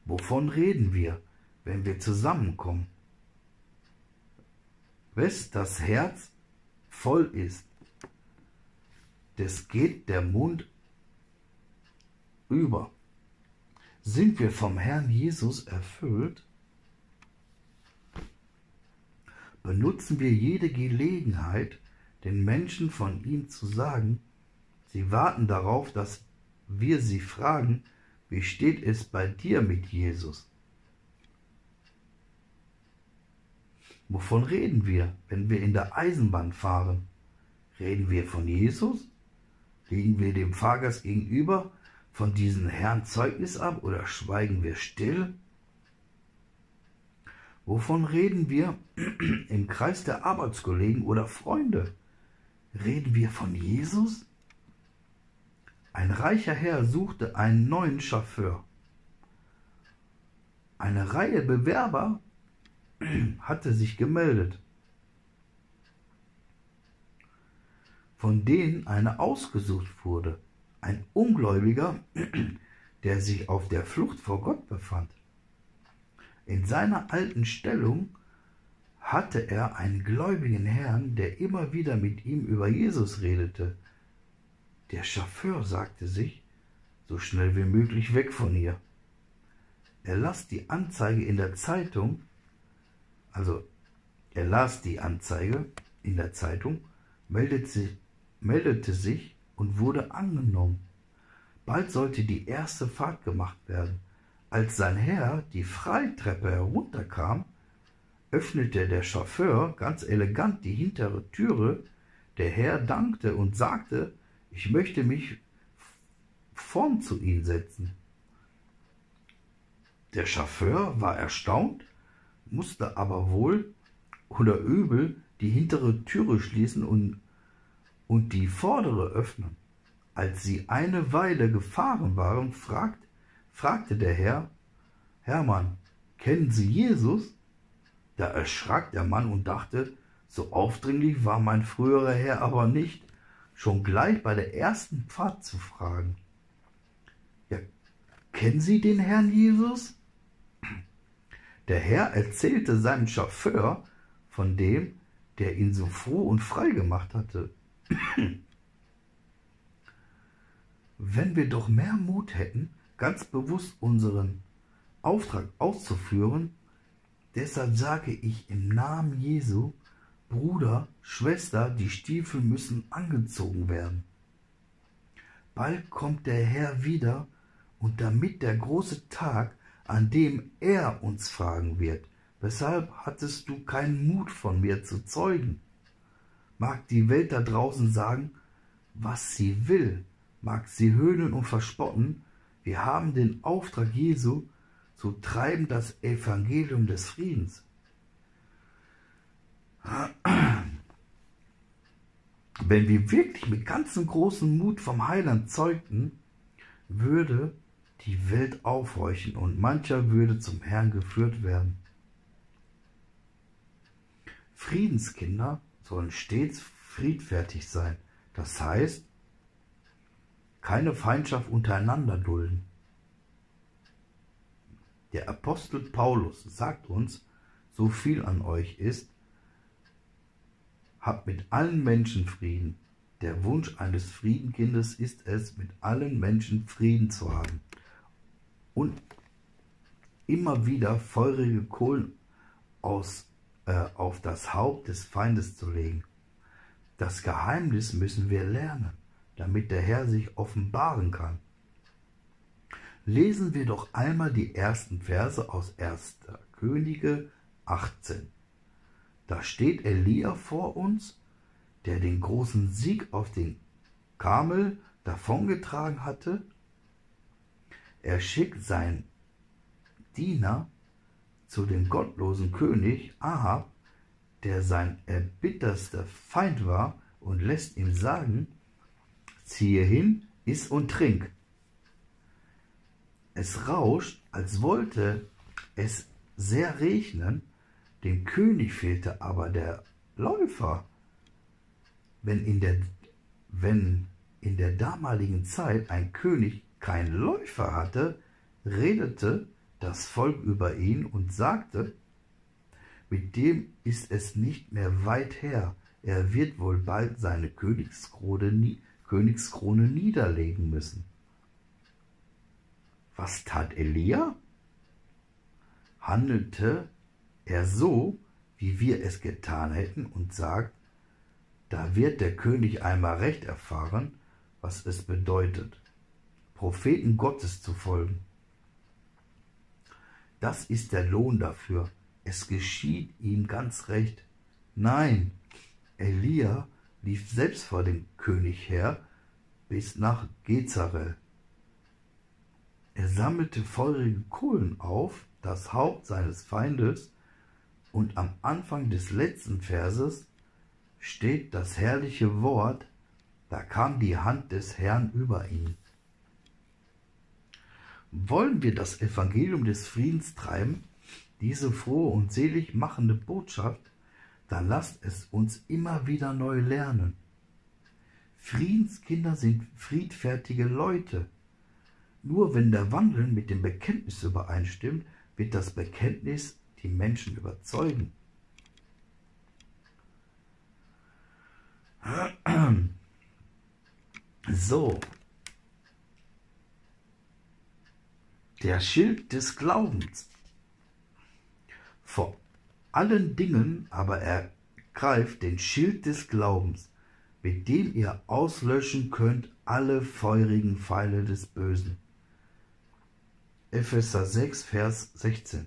Wovon reden wir, wenn wir zusammenkommen? Wes das Herz voll ist, des geht der Mund über. Sind wir vom Herrn Jesus erfüllt, benutzen wir jede Gelegenheit, den Menschen von ihm zu sagen, sie warten darauf, dass wir sie fragen, wie steht es bei dir mit Jesus? Wovon reden wir, wenn wir in der Eisenbahn fahren? Reden wir von Jesus? Legen wir dem Fahrgast gegenüber von diesem Herrn Zeugnis ab oder schweigen wir still? Wovon reden wir *clears throat* im Kreis der Arbeitskollegen oder Freunde? Reden wir von Jesus? Ein reicher Herr suchte einen neuen Chauffeur. Eine Reihe Bewerber *clears throat* hatte sich gemeldet, von denen einer ausgesucht wurde, ein Ungläubiger, der sich auf der Flucht vor Gott befand. In seiner alten Stellung hatte er einen gläubigen Herrn, der immer wieder mit ihm über Jesus redete. Der Chauffeur sagte sich, so schnell wie möglich weg von hier. Er las die Anzeige in der Zeitung, also er las die Anzeige in der Zeitung, meldete, meldete sich und wurde angenommen. Bald sollte die erste Fahrt gemacht werden. Als sein Herr die Freitreppe herunterkam, öffnete der Chauffeur ganz elegant die hintere Türe. Der Herr dankte und sagte, ich möchte mich vorn zu Ihnen setzen. Der Chauffeur war erstaunt, musste aber wohl oder übel die hintere Türe schließen und, und die vordere öffnen. Als sie eine Weile gefahren waren, fragt, fragte der Herr, Hermann, kennen Sie Jesus? Da erschrak der Mann und dachte, so aufdringlich war mein früherer Herr aber nicht, schon gleich bei der ersten Pfad zu fragen. Ja, kennen Sie den Herrn Jesus? Der Herr erzählte seinem Chauffeur von dem, der ihn so froh und frei gemacht hatte. Wenn wir doch mehr Mut hätten, ganz bewusst unseren Auftrag auszuführen, deshalb sage ich im Namen Jesu, Bruder, Schwester, die Stiefel müssen angezogen werden. Bald kommt der Herr wieder, und damit der große Tag, an dem er uns fragen wird, weshalb hattest du keinen Mut von mir zu zeugen? Mag die Welt da draußen sagen, was sie will, mag sie höhnen und verspotten, wir haben den Auftrag Jesu zu treiben das Evangelium des Friedens. Wenn wir wirklich mit ganzem großen Mut vom Heiland zeugten, würde die Welt aufhorchen und mancher würde zum Herrn geführt werden. Friedenskinder sollen stets friedfertig sein, das heißt, keine Feindschaft untereinander dulden. Der Apostel Paulus sagt uns, so viel an euch ist, habt mit allen Menschen Frieden. Der Wunsch eines Friedenkindes ist es, mit allen Menschen Frieden zu haben und immer wieder feurige Kohlen aus, äh, auf das Haupt des Feindes zu legen. Das Geheimnis müssen wir lernen damit der Herr sich offenbaren kann. Lesen wir doch einmal die ersten Verse aus 1. Könige 18. Da steht Elia vor uns, der den großen Sieg auf den Kamel davongetragen hatte. Er schickt seinen Diener zu dem gottlosen König Ahab, der sein erbitterster Feind war, und lässt ihm sagen, Ziehe hin, iss und trink. Es rauscht, als wollte es sehr regnen, dem König fehlte aber der Läufer. Wenn in der, wenn in der damaligen Zeit ein König keinen Läufer hatte, redete das Volk über ihn und sagte, mit dem ist es nicht mehr weit her, er wird wohl bald seine Königskrone Königskrone niederlegen müssen. Was tat Elia? Handelte er so, wie wir es getan hätten und sagt, da wird der König einmal recht erfahren, was es bedeutet, Propheten Gottes zu folgen. Das ist der Lohn dafür. Es geschieht ihm ganz recht. Nein, Elia lief selbst vor dem König her bis nach Gezarel. Er sammelte feurige Kohlen auf, das Haupt seines Feindes, und am Anfang des letzten Verses steht das herrliche Wort, da kam die Hand des Herrn über ihn. Wollen wir das Evangelium des Friedens treiben, diese frohe und selig machende Botschaft, dann lasst es uns immer wieder neu lernen. Friedenskinder sind friedfertige Leute. Nur wenn der Wandel mit dem Bekenntnis übereinstimmt, wird das Bekenntnis die Menschen überzeugen. *clears throat* So. Der Schild des Glaubens. Vor allen Dingen aber ergreift den Schild des Glaubens, mit dem ihr auslöschen könnt alle feurigen Pfeile des Bösen. Epheser 6, Vers 16.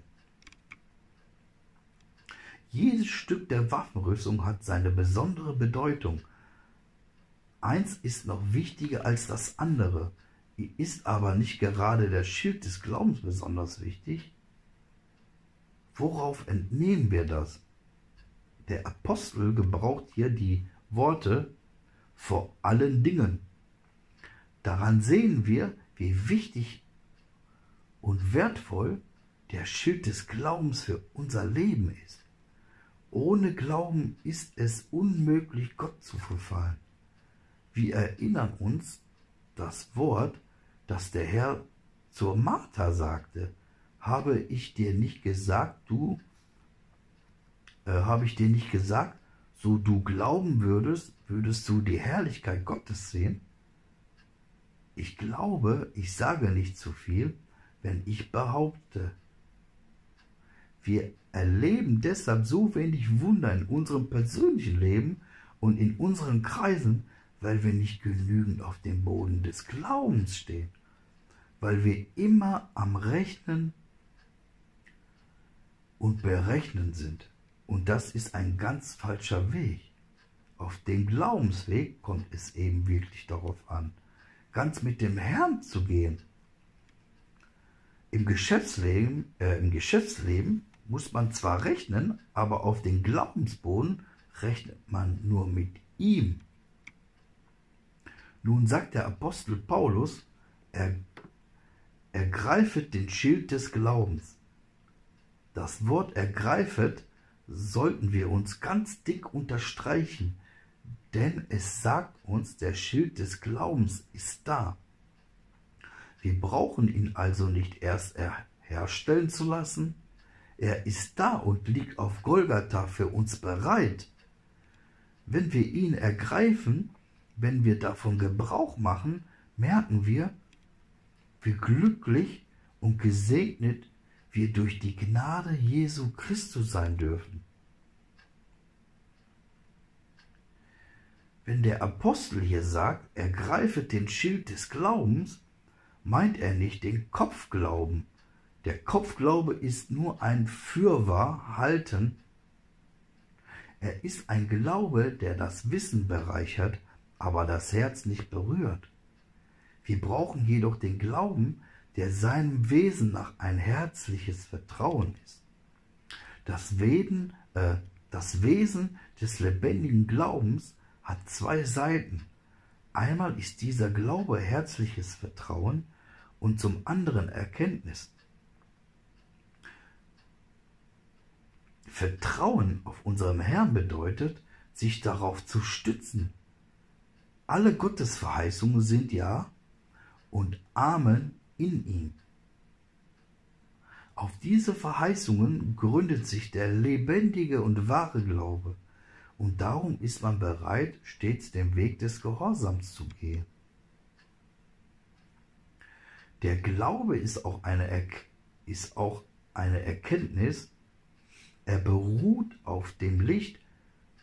Jedes Stück der Waffenrüstung hat seine besondere Bedeutung. Eins ist noch wichtiger als das andere. Ist aber nicht gerade der Schild des Glaubens besonders wichtig? Worauf entnehmen wir das? Der Apostel gebraucht hier die Worte vor allen Dingen. Daran sehen wir, wie wichtig und wertvoll der Schild des Glaubens für unser Leben ist. Ohne Glauben ist es unmöglich, Gott zu verfallen. Wir erinnern uns das Wort, das der Herr zur Martha sagte. Habe ich dir nicht gesagt, du, äh, habe ich dir nicht gesagt, so du glauben würdest, würdest du die Herrlichkeit Gottes sehen? Ich glaube, ich sage nicht zu viel, wenn ich behaupte. Wir erleben deshalb so wenig Wunder in unserem persönlichen Leben und in unseren Kreisen, weil wir nicht genügend auf dem Boden des Glaubens stehen, weil wir immer am Rechnen und Berechnen sind. Und das ist ein ganz falscher Weg. Auf dem Glaubensweg kommt es eben wirklich darauf an, ganz mit dem Herrn zu gehen. Im Geschäftsleben, äh, im Geschäftsleben muss man zwar rechnen, aber auf den Glaubensboden rechnet man nur mit ihm. Nun sagt der Apostel Paulus, er, ergreifet den Schild des Glaubens. Das Wort ergreifet sollten wir uns ganz dick unterstreichen, denn es sagt uns, der Schild des Glaubens ist da. Wir brauchen ihn also nicht erst herstellen zu lassen, er ist da und liegt auf Golgatha für uns bereit. Wenn wir ihn ergreifen, wenn wir davon Gebrauch machen, merken wir, wie glücklich und gesegnet wir durch die Gnade Jesu Christus sein dürfen. Wenn der Apostel hier sagt, ergreifet den Schild des Glaubens, meint er nicht den Kopfglauben. Der Kopfglaube ist nur ein Fürwahr halten. Er ist ein Glaube, der das Wissen bereichert, aber das Herz nicht berührt. Wir brauchen jedoch den Glauben, der seinem Wesen nach ein herzliches Vertrauen ist. Das Wesen, äh, das Wesen des lebendigen Glaubens hat zwei Seiten. Einmal ist dieser Glaube herzliches Vertrauen und zum anderen Erkenntnis. Vertrauen auf unserem Herrn bedeutet, sich darauf zu stützen. Alle Gottesverheißungen sind Ja und Amen in ihm. Auf diese Verheißungen gründet sich der lebendige und wahre Glaube, und darum ist man bereit, stets den Weg des Gehorsams zu gehen. Der Glaube ist auch eine, er ist auch eine Erkenntnis, er beruht auf dem Licht,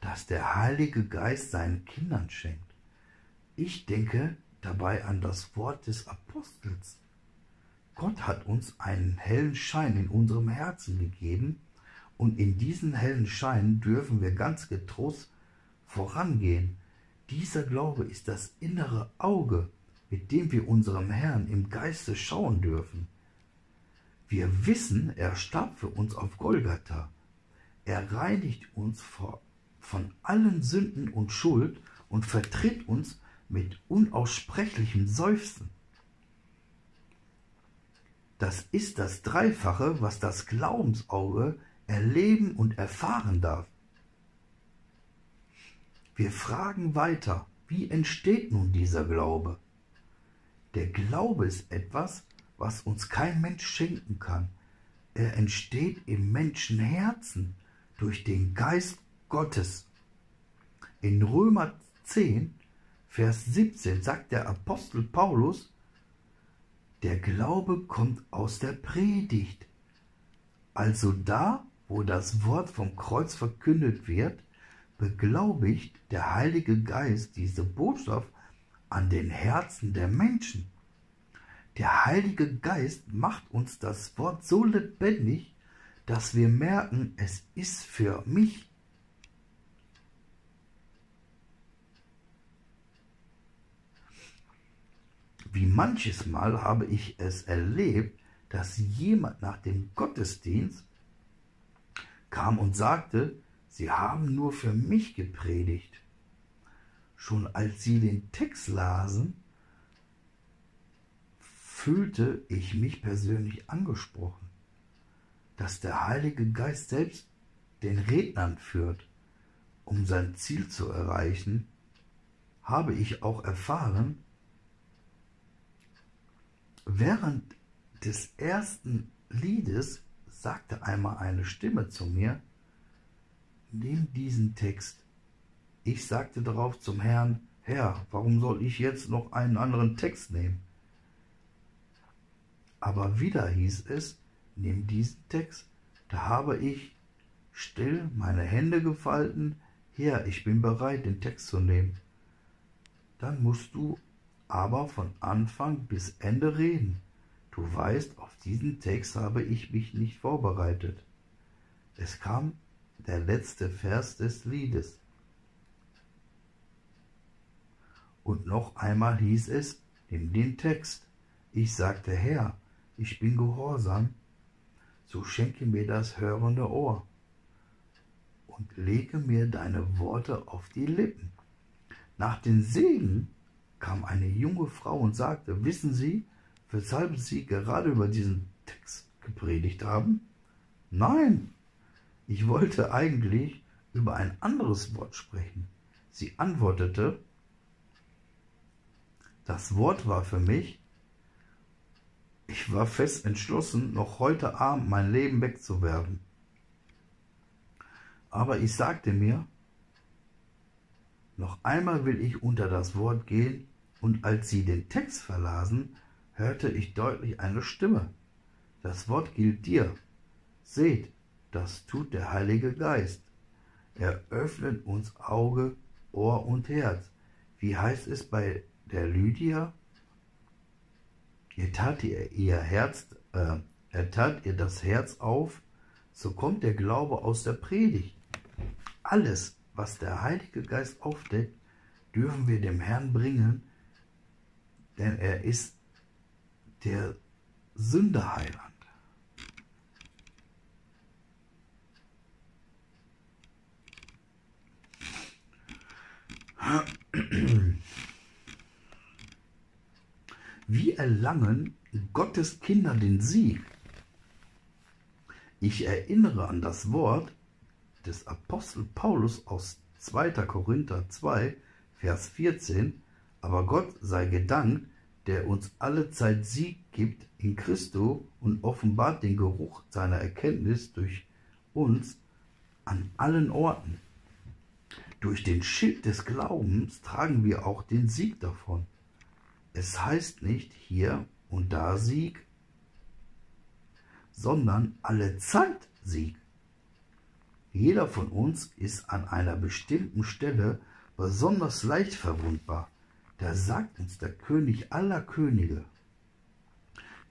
das der Heilige Geist seinen Kindern schenkt. Ich denke dabei an das Wort des Apostels. Gott hat uns einen hellen Schein in unserem Herzen gegeben, und in diesen hellen Schein dürfen wir ganz getrost vorangehen. Dieser Glaube ist das innere Auge, mit dem wir unserem Herrn im Geiste schauen dürfen. Wir wissen, er starb für uns auf Golgatha. Er reinigt uns von allen Sünden und Schuld und vertritt uns mit unaussprechlichem Seufzen. Das ist das Dreifache, was das Glaubensauge erleben und erfahren darf. Wir fragen weiter, wie entsteht nun dieser Glaube? Der Glaube ist etwas, was uns kein Mensch schenken kann. Er entsteht im Menschenherzen durch den Geist Gottes. In Römer 10, Vers 17 sagt der Apostel Paulus, der Glaube kommt aus der Predigt. Also da, wo das Wort vom Kreuz verkündet wird, beglaubigt der Heilige Geist diese Botschaft an den Herzen der Menschen. Der Heilige Geist macht uns das Wort so lebendig, dass wir merken, es ist für mich. Wie manches Mal habe ich es erlebt, dass jemand nach dem Gottesdienst kam und sagte, Sie haben nur für mich gepredigt. Schon als sie den Text lasen, fühlte ich mich persönlich angesprochen. dass der Heilige Geist selbst den Rednern führt, um sein Ziel zu erreichen, habe ich auch erfahren, während des ersten Liedes sagte einmal eine Stimme zu mir, nimm diesen Text. Ich sagte darauf zum Herrn, Herr, warum soll ich jetzt noch einen anderen Text nehmen? Aber wieder hieß es, nimm diesen Text. Da habe ich still meine Hände gefalten, Herr, ich bin bereit, den Text zu nehmen. Dann musst du aber von Anfang bis Ende reden. Du weißt, auf diesen Text habe ich mich nicht vorbereitet. Es kam der letzte Vers des Liedes. Und noch einmal hieß es, nimm den Text. Ich sagte, Herr, ich bin gehorsam, so schenke mir das hörende Ohr und lege mir deine Worte auf die Lippen. Nach den Segen kam eine junge Frau und sagte, wissen Sie, weshalb Sie gerade über diesen Text gepredigt haben? Nein, ich wollte eigentlich über ein anderes Wort sprechen. Sie antwortete, das Wort war für mich, ich war fest entschlossen, noch heute Abend mein Leben wegzuwerfen. Aber ich sagte mir, noch einmal will ich unter das Wort gehen, und als sie den Text verlasen, hörte ich deutlich eine Stimme. Das Wort gilt dir. Seht, das tut der Heilige Geist. Er öffnet uns Auge, Ohr und Herz. Wie heißt es bei der Lydia? Ihr tat ihr, ihr Herz, äh, er tat ihr das Herz auf, so kommt der Glaube aus der Predigt. Alles, was der Heilige Geist aufdeckt, dürfen wir dem Herrn bringen, denn er ist der Sünderheiland. Wie erlangen Gottes Kinder den Sieg? Ich erinnere an das Wort des Apostel Paulus aus 2. Korinther 2, Vers 14, aber Gott sei gedankt, der uns alle Zeit Sieg gibt in Christo und offenbart den Geruch seiner Erkenntnis durch uns an allen Orten. Durch den Schild des Glaubens tragen wir auch den Sieg davon. Es heißt nicht hier und da Sieg, sondern alle Zeit Sieg. Jeder von uns ist an einer bestimmten Stelle besonders leicht verwundbar. Da sagt uns der König aller Könige,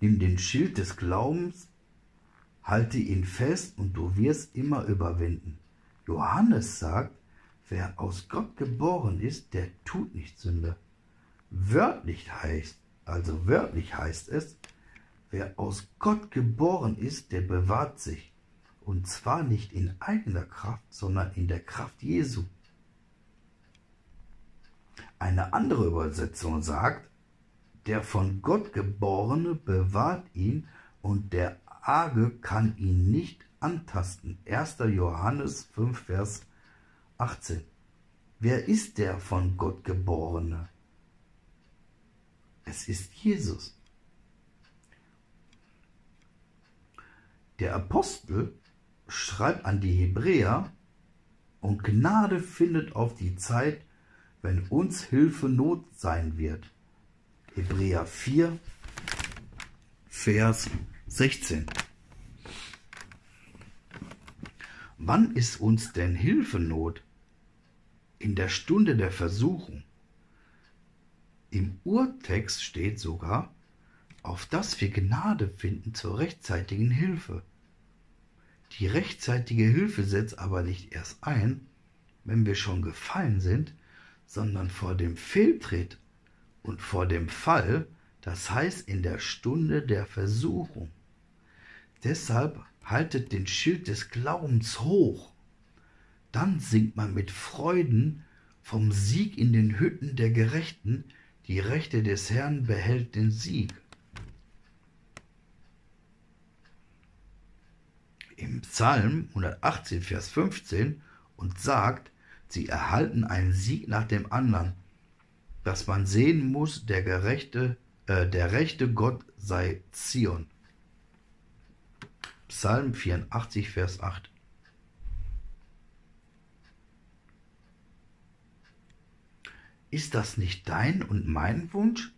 nimm den Schild des Glaubens, halte ihn fest und du wirst immer überwinden. Johannes sagt, wer aus Gott geboren ist, der tut nicht Sünde. Wörtlich heißt, also wörtlich heißt es, wer aus Gott geboren ist, der bewahrt sich. Und zwar nicht in eigener Kraft, sondern in der Kraft Jesu. Eine andere Übersetzung sagt, der von Gott geborene bewahrt ihn und der Arge kann ihn nicht antasten. 1. Johannes 5, Vers 18. Wer ist der von Gott geborene? Es ist Jesus. Der Apostel schreibt an die Hebräer, und Gnade findet auf die Zeit, wenn uns Hilfe Not sein wird. Hebräer 4, Vers 16. Wann ist uns denn Hilfenot? In der Stunde der Versuchung. Im Urtext steht sogar, auf dass wir Gnade finden zur rechtzeitigen Hilfe. Die rechtzeitige Hilfe setzt aber nicht erst ein, wenn wir schon gefallen sind, sondern vor dem Fehltritt und vor dem Fall, das heißt in der Stunde der Versuchung. Deshalb haltet den Schild des Glaubens hoch. Dann singt man mit Freuden vom Sieg in den Hütten der Gerechten, die Rechte des Herrn behält den Sieg. im Psalm 118, Vers 15 und sagt, sie erhalten einen Sieg nach dem anderen, dass man sehen muss, der gerechte, äh, der rechte Gott sei Zion. Psalm 84, Vers 8. Ist das nicht dein und mein Wunsch?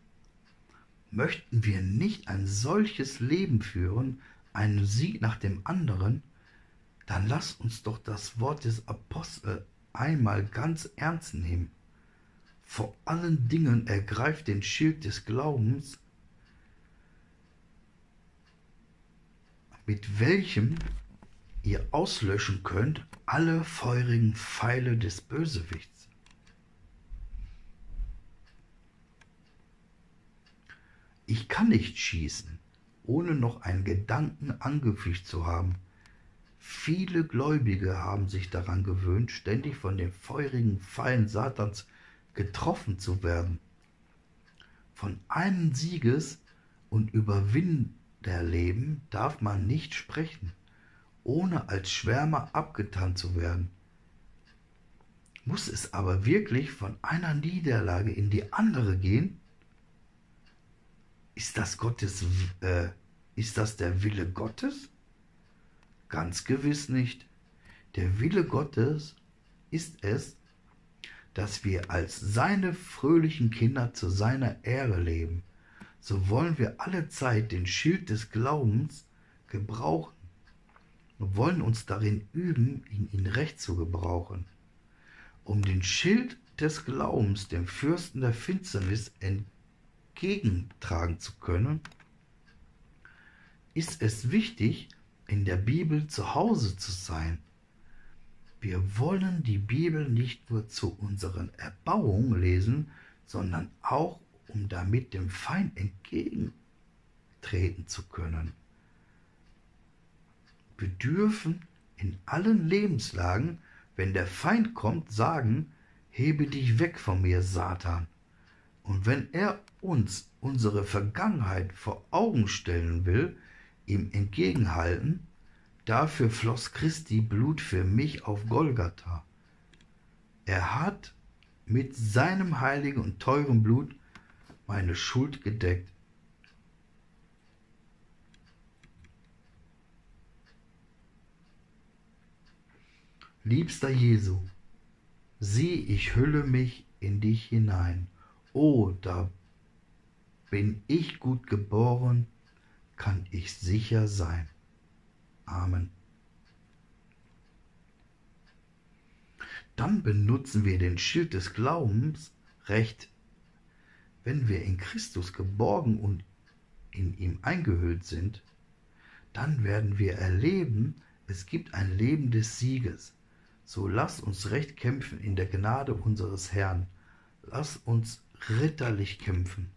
Möchten wir nicht ein solches Leben führen, einen Sieg nach dem anderen? Dann lass uns doch das Wort des Apostels einmal ganz ernst nehmen. Vor allen Dingen ergreift den Schild des Glaubens, mit welchem ihr auslöschen könnt alle feurigen Pfeile des Bösewichts. Ich kann nicht schießen, ohne noch einen Gedanken angefügt zu haben. Viele Gläubige haben sich daran gewöhnt, ständig von den feurigen Pfeilen Satans getroffen zu werden. Von einem Sieges und Überwinderleben darf man nicht sprechen, ohne als Schwärmer abgetan zu werden. Muss es aber wirklich von einer Niederlage in die andere gehen? Ist das Gottes, äh, ist das der Wille Gottes? Ganz gewiss nicht. Der Wille Gottes ist es, dass wir als seine fröhlichen Kinder zu seiner Ehre leben. So wollen wir alle Zeit den Schild des Glaubens gebrauchen und wollen uns darin üben, ihn in Recht zu gebrauchen. Um den Schild des Glaubens dem Fürsten der Finsternis entgegen entgegentragen zu können, ist es wichtig, in der Bibel zu Hause zu sein. Wir wollen die Bibel nicht nur zu unseren Erbauungen lesen, sondern auch, um damit dem Feind entgegentreten zu können. Wir dürfen in allen Lebenslagen, wenn der Feind kommt, sagen, hebe dich weg von mir, Satan. Und wenn er uns unsere Vergangenheit vor Augen stellen will, ihm entgegenhalten, dafür floss Christi Blut für mich auf Golgatha. Er hat mit seinem heiligen und teuren Blut meine Schuld gedeckt. Liebster Jesu, sieh, ich hülle mich in dich hinein Oh, da bin ich gut geboren, kann ich sicher sein. Amen. Dann benutzen wir den Schild des Glaubens recht, wenn wir in Christus geborgen und in ihm eingehüllt sind, dann werden wir erleben, es gibt ein Leben des Sieges. So lass uns recht kämpfen in der Gnade unseres Herrn. Lass uns ritterlich kämpfen.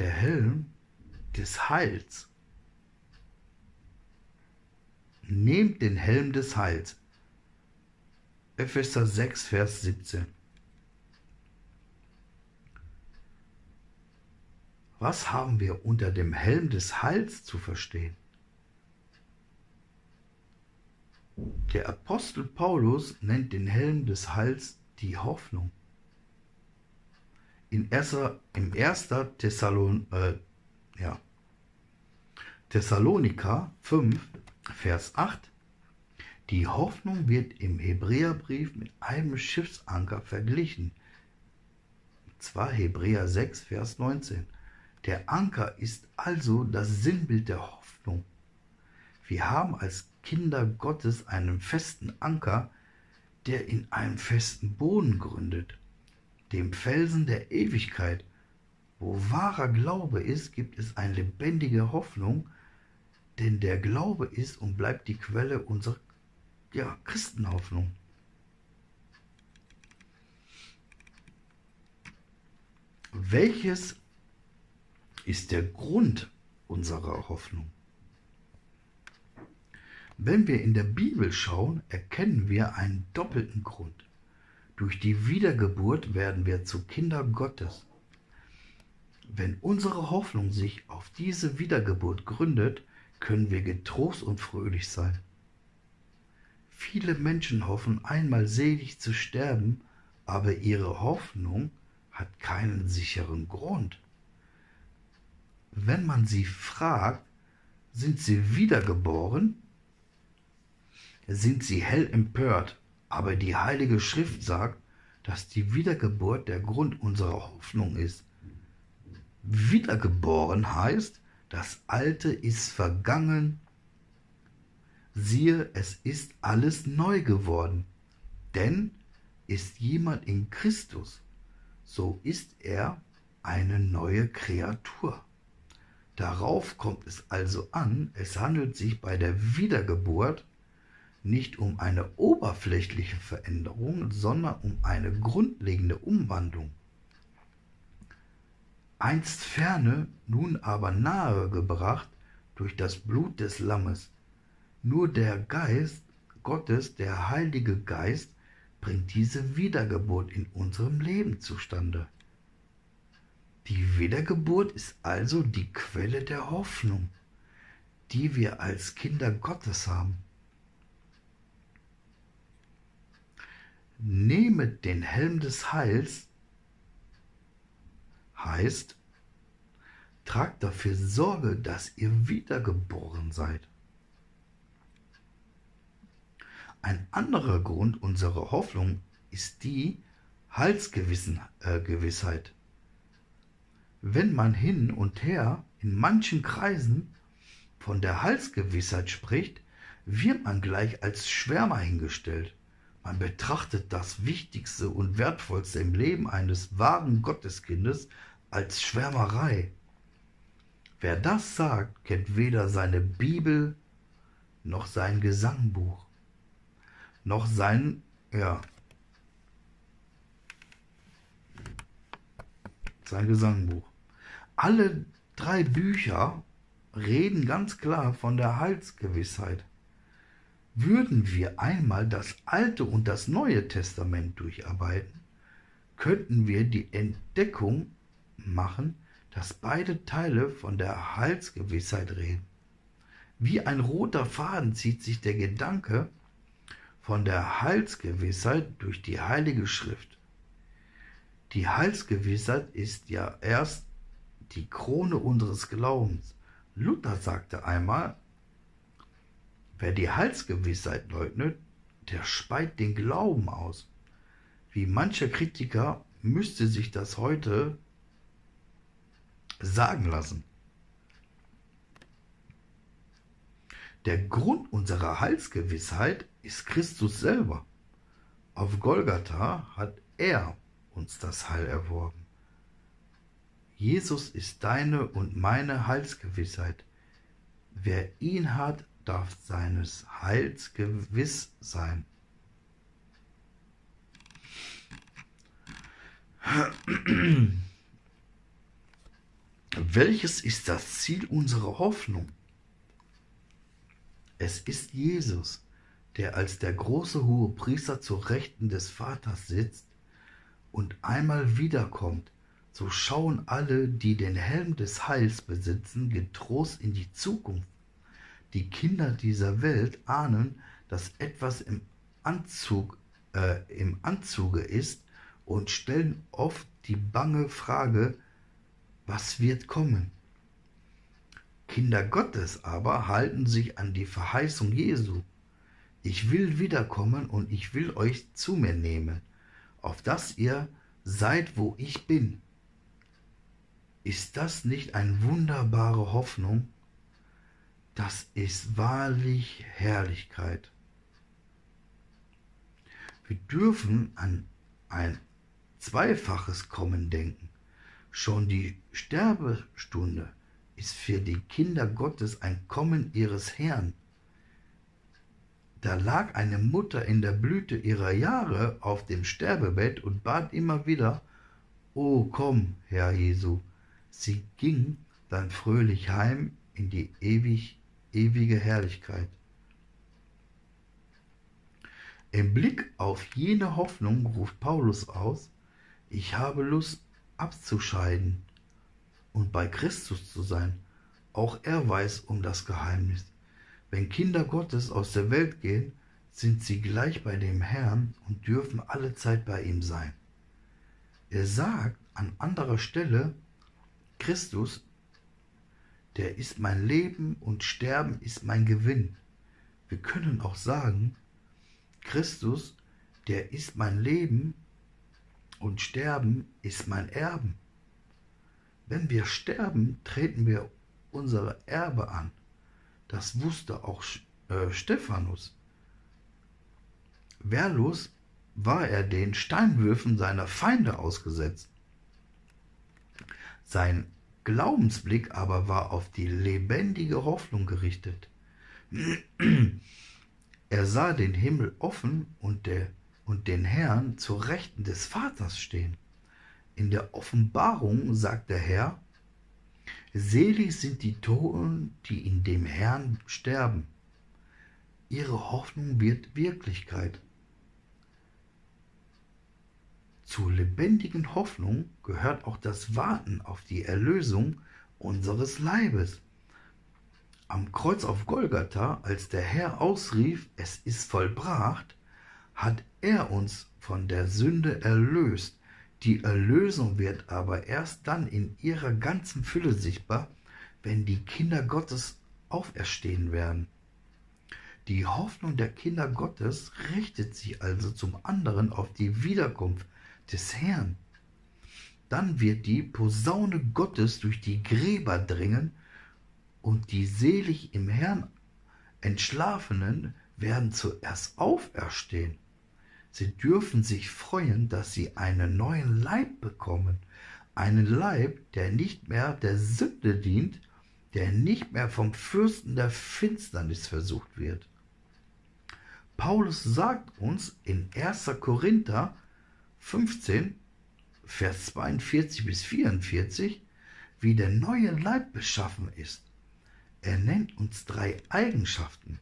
Der Helm des Heils. Nehmt den Helm des Heils. Epheser 6, Vers 17. Was haben wir unter dem Helm des Heils zu verstehen? Der Apostel Paulus nennt den Helm des Heils die Hoffnung. In erster, Im 1. Thessalon, äh, ja, Thessalonika 5, Vers 8, die Hoffnung wird im Hebräerbrief mit einem Schiffsanker verglichen. Zwar Hebräer 6, Vers 19. Der Anker ist also das Sinnbild der Hoffnung. Wir haben als Kinder Gottes einen festen Anker, der in einem festen Boden gründet, dem Felsen der Ewigkeit. Wo wahrer Glaube ist, gibt es eine lebendige Hoffnung, denn der Glaube ist und bleibt die Quelle unserer ja, Christenhoffnung. Welches ist der Grund unserer Hoffnung? Wenn wir in der Bibel schauen, erkennen wir einen doppelten Grund. Durch die Wiedergeburt werden wir zu Kinder Gottes. Wenn unsere Hoffnung sich auf diese Wiedergeburt gründet, können wir getrost und fröhlich sein. Viele Menschen hoffen einmal selig zu sterben, aber ihre Hoffnung hat keinen sicheren Grund. Wenn man sie fragt, sind sie wiedergeboren? Sind sie hell empört, aber die Heilige Schrift sagt, dass die Wiedergeburt der Grund unserer Hoffnung ist. Wiedergeboren heißt, das Alte ist vergangen, siehe, es ist alles neu geworden. Denn ist jemand in Christus, so ist er eine neue Kreatur. Darauf kommt es also an, es handelt sich bei der Wiedergeburt nicht um eine oberflächliche Veränderung, sondern um eine grundlegende Umwandlung. Einst ferne, nun aber nahe gebracht durch das Blut des Lammes. Nur der Geist Gottes, der Heilige Geist, bringt diese Wiedergeburt in unserem Leben zustande. Die Wiedergeburt ist also die Quelle der Hoffnung, die wir als Kinder Gottes haben. Nehmet den Helm des Heils heißt, tragt dafür Sorge, dass ihr wiedergeboren seid. Ein anderer Grund unserer Hoffnung ist die Heilsgewissheit. Äh, Wenn man hin und her in manchen Kreisen von der Heilsgewissheit spricht, wird man gleich als Schwärmer hingestellt. Man betrachtet das Wichtigste und Wertvollste im Leben eines wahren Gotteskindes als Schwärmerei. Wer das sagt, kennt weder seine Bibel noch sein Gesangbuch, noch sein, ja, sein Gesangbuch. Alle drei Bücher reden ganz klar von der Heilsgewissheit. Würden wir einmal das Alte und das Neue Testament durcharbeiten, könnten wir die Entdeckung machen, dass beide Teile von der Heilsgewissheit reden. Wie ein roter Faden zieht sich der Gedanke von der Heilsgewissheit durch die Heilige Schrift. Die Heilsgewissheit ist ja erst die Krone unseres Glaubens. Luther sagte einmal, Wer die Heilsgewissheit leugnet, der speit den Glauben aus. Wie mancher Kritiker müsste sich das heute sagen lassen. Der Grund unserer Heilsgewissheit ist Christus selber. Auf Golgatha hat er uns das Heil erworben. Jesus ist deine und meine Heilsgewissheit. Wer ihn hat, darf seines Heils gewiss sein. Welches ist das Ziel unserer Hoffnung? Es ist Jesus, der als der große hohe Priester zur Rechten des Vaters sitzt und einmal wiederkommt, so schauen alle, die den Helm des Heils besitzen, getrost in die Zukunft die Kinder dieser Welt ahnen, dass etwas im Anzug, äh, im Anzuge ist und stellen oft die bange Frage, was wird kommen? Kinder Gottes aber halten sich an die Verheißung Jesu. Ich will wiederkommen und ich will euch zu mir nehmen, auf dass ihr seid, wo ich bin. Ist das nicht eine wunderbare Hoffnung? Das ist wahrlich Herrlichkeit. Wir dürfen an ein zweifaches Kommen denken. Schon die Sterbestunde ist für die Kinder Gottes ein Kommen ihres Herrn. Da lag eine Mutter in der Blüte ihrer Jahre auf dem Sterbebett und bat immer wieder, O komm, Herr Jesu. Sie ging dann fröhlich heim in die ewig ewige Herrlichkeit. Im Blick auf jene Hoffnung ruft Paulus aus, ich habe Lust abzuscheiden und bei Christus zu sein, Auch er weiß um das Geheimnis. Wenn Kinder Gottes aus der Welt gehen, sind sie gleich bei dem Herrn und dürfen alle Zeit bei ihm sein. Er sagt an anderer Stelle, Christus, der ist mein Leben und Sterben ist mein Gewinn. Wir können auch sagen, Christus, der ist mein Leben und Sterben ist mein Erben. Wenn wir sterben, treten wir unsere Erbe an. Das wusste auch äh, Stephanus. Wehrlos war er den Steinwürfen seiner Feinde ausgesetzt. Sein Glaubensblick aber war auf die lebendige Hoffnung gerichtet. Er sah den Himmel offen und, der, und den Herrn zur Rechten des Vaters stehen. In der Offenbarung sagt der Herr, Selig sind die Toten, die in dem Herrn sterben. Ihre Hoffnung wird Wirklichkeit. Zur lebendigen Hoffnung gehört auch das Warten auf die Erlösung unseres Leibes. Am Kreuz auf Golgatha, als der Herr ausrief, es ist vollbracht, hat er uns von der Sünde erlöst. Die Erlösung wird aber erst dann in ihrer ganzen Fülle sichtbar, wenn die Kinder Gottes auferstehen werden. Die Hoffnung der Kinder Gottes richtet sich also zum anderen auf die Wiederkunft des Herrn. Dann wird die Posaune Gottes durch die Gräber dringen und die selig im Herrn Entschlafenen werden zuerst auferstehen. Sie dürfen sich freuen, dass sie einen neuen Leib bekommen, einen Leib, der nicht mehr der Sünde dient, der nicht mehr vom Fürsten der Finsternis versucht wird. Paulus sagt uns in 1. Korinther 15, Vers 42 bis 44, wie der neue Leib beschaffen ist. Er nennt uns drei Eigenschaften.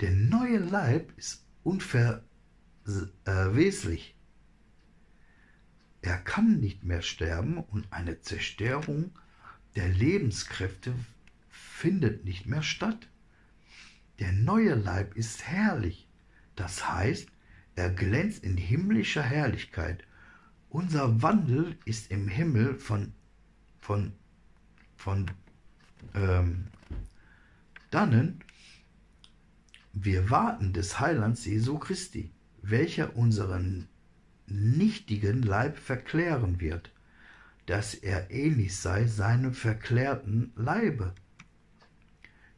Der neue Leib ist unverweslich. Er kann nicht mehr sterben und eine Zerstörung der Lebenskräfte findet nicht mehr statt. Der neue Leib ist herrlich, das heißt, er glänzt in himmlischer Herrlichkeit. Unser Wandel ist im Himmel von, von, von ähm, dannen wir warten des Heilands Jesu Christi, welcher unseren nichtigen Leib verklären wird, dass er ähnlich sei seinem verklärten Leibe.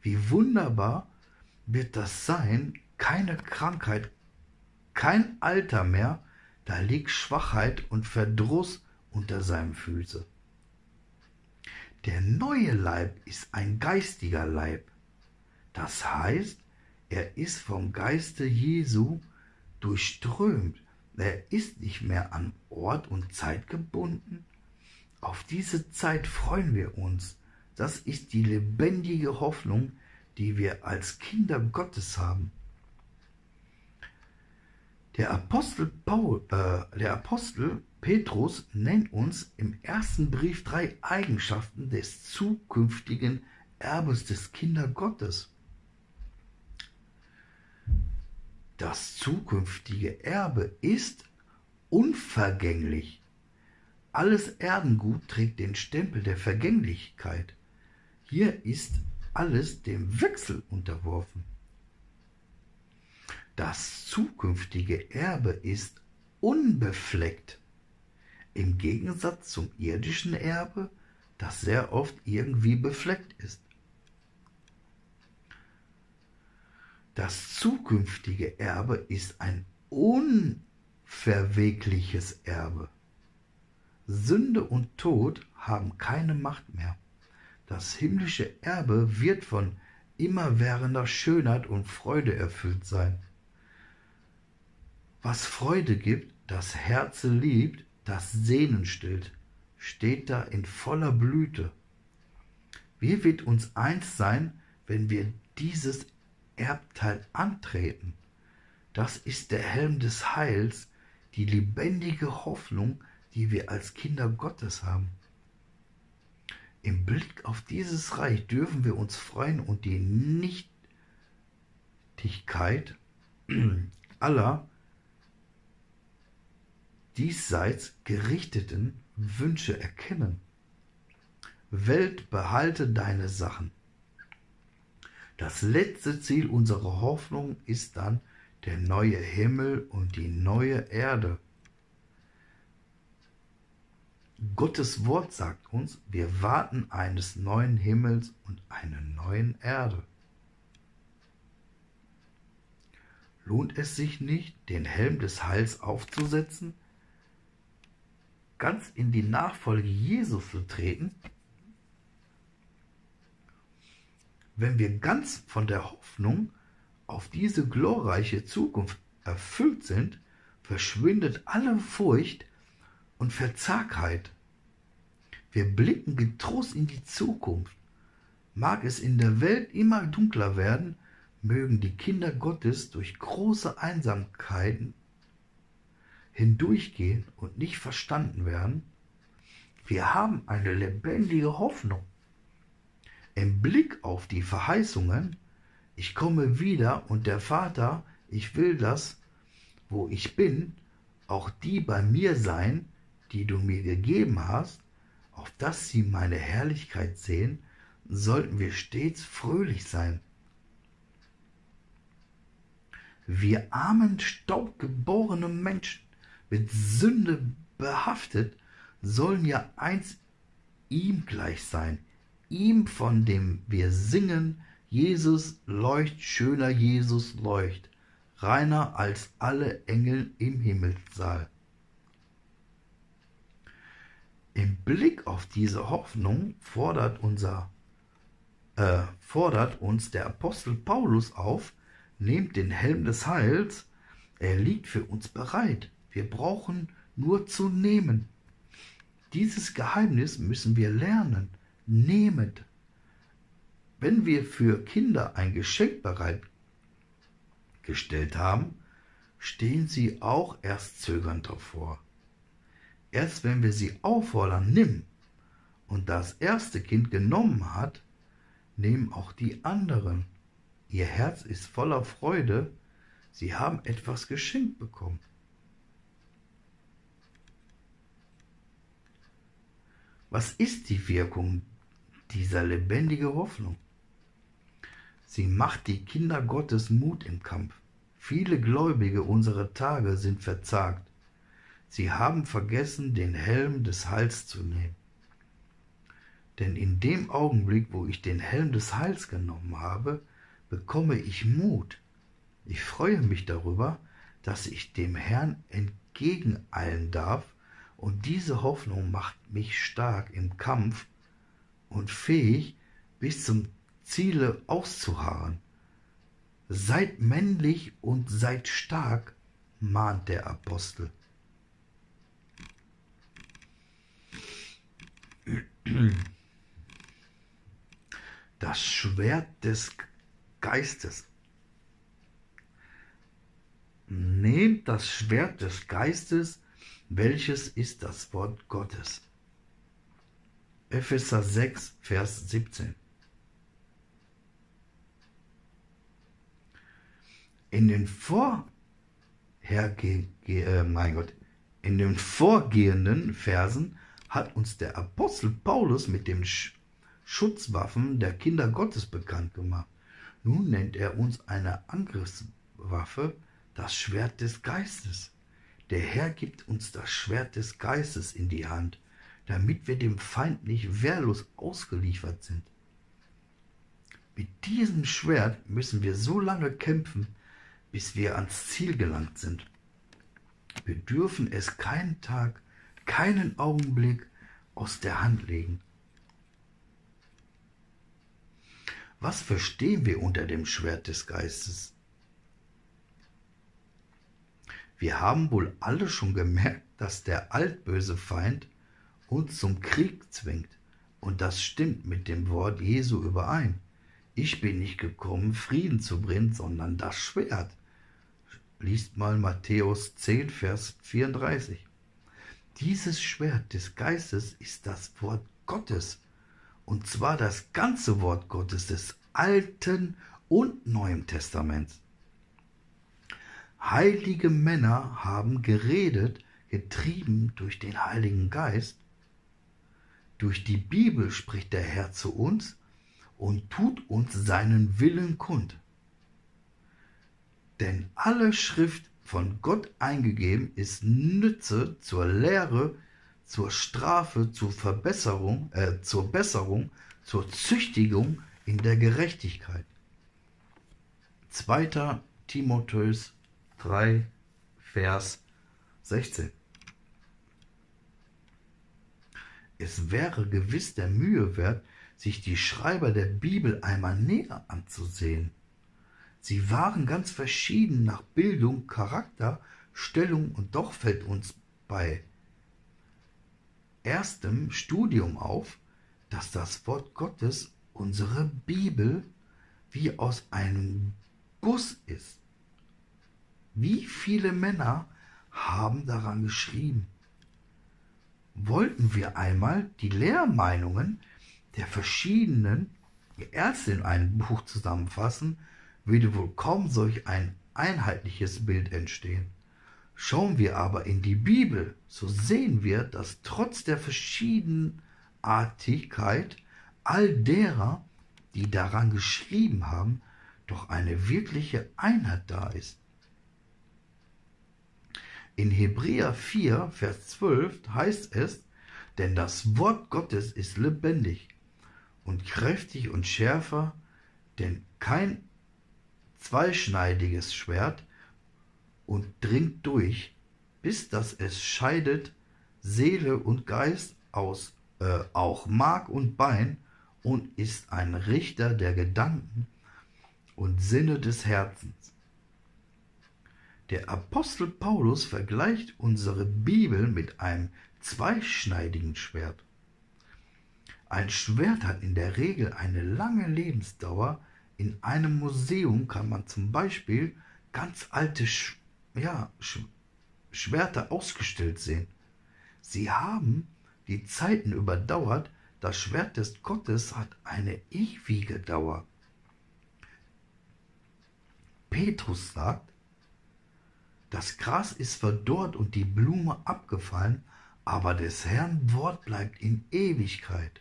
Wie wunderbar wird das sein, keine Krankheit, kein Alter mehr, da liegt Schwachheit und Verdruss unter seinem Füße. Der neue Leib ist ein geistiger Leib. Das heißt, er ist vom Geiste Jesu durchströmt. Er ist nicht mehr an Ort und Zeit gebunden. Auf diese Zeit freuen wir uns. Das ist die lebendige Hoffnung, die wir als Kinder Gottes haben. Der Apostel, Paul, äh, der Apostel Petrus nennt uns im ersten Brief drei Eigenschaften des zukünftigen Erbes des Kinder Gottes. Das zukünftige Erbe ist unvergänglich. Alles Erdengut trägt den Stempel der Vergänglichkeit. Hier ist alles dem Wechsel unterworfen. Das zukünftige Erbe ist unbefleckt. Im Gegensatz zum irdischen Erbe, das sehr oft irgendwie befleckt ist. Das zukünftige Erbe ist ein unverwegliches Erbe. Sünde und Tod haben keine Macht mehr. Das himmlische Erbe wird von immerwährender Schönheit und Freude erfüllt sein was Freude gibt, das Herze liebt, das Sehnen stillt, steht da in voller Blüte. Wie wird uns eins sein, wenn wir dieses Erbteil antreten? Das ist der Helm des Heils, die lebendige Hoffnung, die wir als Kinder Gottes haben. Im Blick auf dieses Reich dürfen wir uns freuen und die Nichtigkeit aller diesseits gerichteten Wünsche erkennen. Welt, behalte deine Sachen. Das letzte Ziel unserer Hoffnung ist dann der neue Himmel und die neue Erde. Gottes Wort sagt uns, wir warten eines neuen Himmels und einer neuen Erde. Lohnt es sich nicht, den Helm des Heils aufzusetzen, ganz in die Nachfolge Jesus zu treten? Wenn wir ganz von der Hoffnung auf diese glorreiche Zukunft erfüllt sind, verschwindet alle Furcht und Verzagtheit. Wir blicken getrost in die Zukunft. Mag es in der Welt immer dunkler werden, mögen die Kinder Gottes durch große Einsamkeiten hindurchgehen und nicht verstanden werden. Wir haben eine lebendige Hoffnung. Im Blick auf die Verheißungen, ich komme wieder und der Vater, ich will das, wo ich bin, auch die bei mir sein, die du mir gegeben hast, auf dass sie meine Herrlichkeit sehen, sollten wir stets fröhlich sein. Wir armen, staubgeborene Menschen, mit Sünde behaftet, sollen ja eins ihm gleich sein, ihm, von dem wir singen, Jesus leucht, schöner Jesus leucht, reiner als alle Engel im Himmelssaal. Im Blick auf diese Hoffnung fordert, unser, äh, fordert uns der Apostel Paulus auf, nehmt den Helm des Heils, er liegt für uns bereit. Wir brauchen nur zu nehmen. Dieses Geheimnis müssen wir lernen. Nehmet. Wenn wir für Kinder ein Geschenk bereitgestellt haben, stehen sie auch erst zögernd davor. Erst wenn wir sie auffordern, nimm, und das erste Kind genommen hat, nehmen auch die anderen. Ihr Herz ist voller Freude, sie haben etwas geschenkt bekommen. Was ist die Wirkung dieser lebendigen Hoffnung? Sie macht die Kinder Gottes Mut im Kampf. Viele Gläubige unserer Tage sind verzagt. Sie haben vergessen, den Helm des Heils zu nehmen. Denn in dem Augenblick, wo ich den Helm des Heils genommen habe, bekomme ich Mut. Ich freue mich darüber, dass ich dem Herrn entgegeneilen darf, und diese Hoffnung macht mich stark im Kampf und fähig, bis zum Ziele auszuharren. Seid männlich und seid stark, mahnt der Apostel. Das Schwert des Geistes. Nehmt das Schwert des Geistes, welches ist das Wort Gottes. Epheser 6, Vers 17. In den äh, mein Gott, in den vorgehenden Versen hat uns der Apostel Paulus mit den Sch Schutzwaffen der Kinder Gottes bekannt gemacht. Nun nennt er uns eine Angriffswaffe das Schwert des Geistes. Der Herr gibt uns das Schwert des Geistes in die Hand, damit wir dem Feind nicht wehrlos ausgeliefert sind. Mit diesem Schwert müssen wir so lange kämpfen, bis wir ans Ziel gelangt sind. Wir dürfen es keinen Tag, keinen Augenblick aus der Hand legen. Was verstehen wir unter dem Schwert des Geistes? Wir haben wohl alle schon gemerkt, dass der altböse Feind uns zum Krieg zwingt. Und das stimmt mit dem Wort Jesu überein. Ich bin nicht gekommen, Frieden zu bringen, sondern das Schwert. Liest mal Matthäus 10, Vers 34. Dieses Schwert des Geistes ist das Wort Gottes Und zwar das ganze Wort Gottes des Alten und Neuen Testaments. Heilige Männer haben geredet, getrieben durch den Heiligen Geist. Durch die Bibel spricht der Herr zu uns und tut uns seinen Willen kund. Denn alle Schrift von Gott eingegeben ist Nütze zur Lehre, zur Strafe, zur Verbesserung, äh, zur Besserung, zur Züchtigung in der Gerechtigkeit. 2. Timotheus 3, Vers 16. Es wäre gewiss der Mühe wert, sich die Schreiber der Bibel einmal näher anzusehen. Sie waren ganz verschieden nach Bildung, Charakter, Stellung und doch fällt uns bei erstem Studium auf, dass das Wort Gottes, unsere Bibel, wie aus einem Guss ist. Wie viele Männer haben daran geschrieben? Wollten wir einmal die Lehrmeinungen der verschiedenen Ärzte in einem Buch zusammenfassen, würde wohl kaum solch ein einheitliches Bild entstehen. Schauen wir aber in die Bibel, so sehen wir, dass trotz der Verschiedenartigkeit all derer, die daran geschrieben haben, doch eine wirkliche Einheit da ist. In Hebräer 4, Vers 12 heißt es, denn das Wort Gottes ist lebendig und kräftig und schärfer, denn kein zweischneidiges Schwert und dringt durch, bis dass es scheidet Seele und Geist aus, äh, auch Mark und Bein und ist ein Richter der Gedanken und Sinne des Herzens. Der Apostel Paulus vergleicht unsere Bibel mit einem zweischneidigen Schwert. Ein Schwert hat in der Regel eine lange Lebensdauer. In einem Museum kann man zum Beispiel ganz alte Sch ja, Sch Schwerter ausgestellt sehen. Sie haben die Zeiten überdauert. Das Schwert des Gottes hat eine ewige Dauer. Petrus sagt, das Gras ist verdorrt und die Blume abgefallen, aber des Herrn Wort bleibt in Ewigkeit.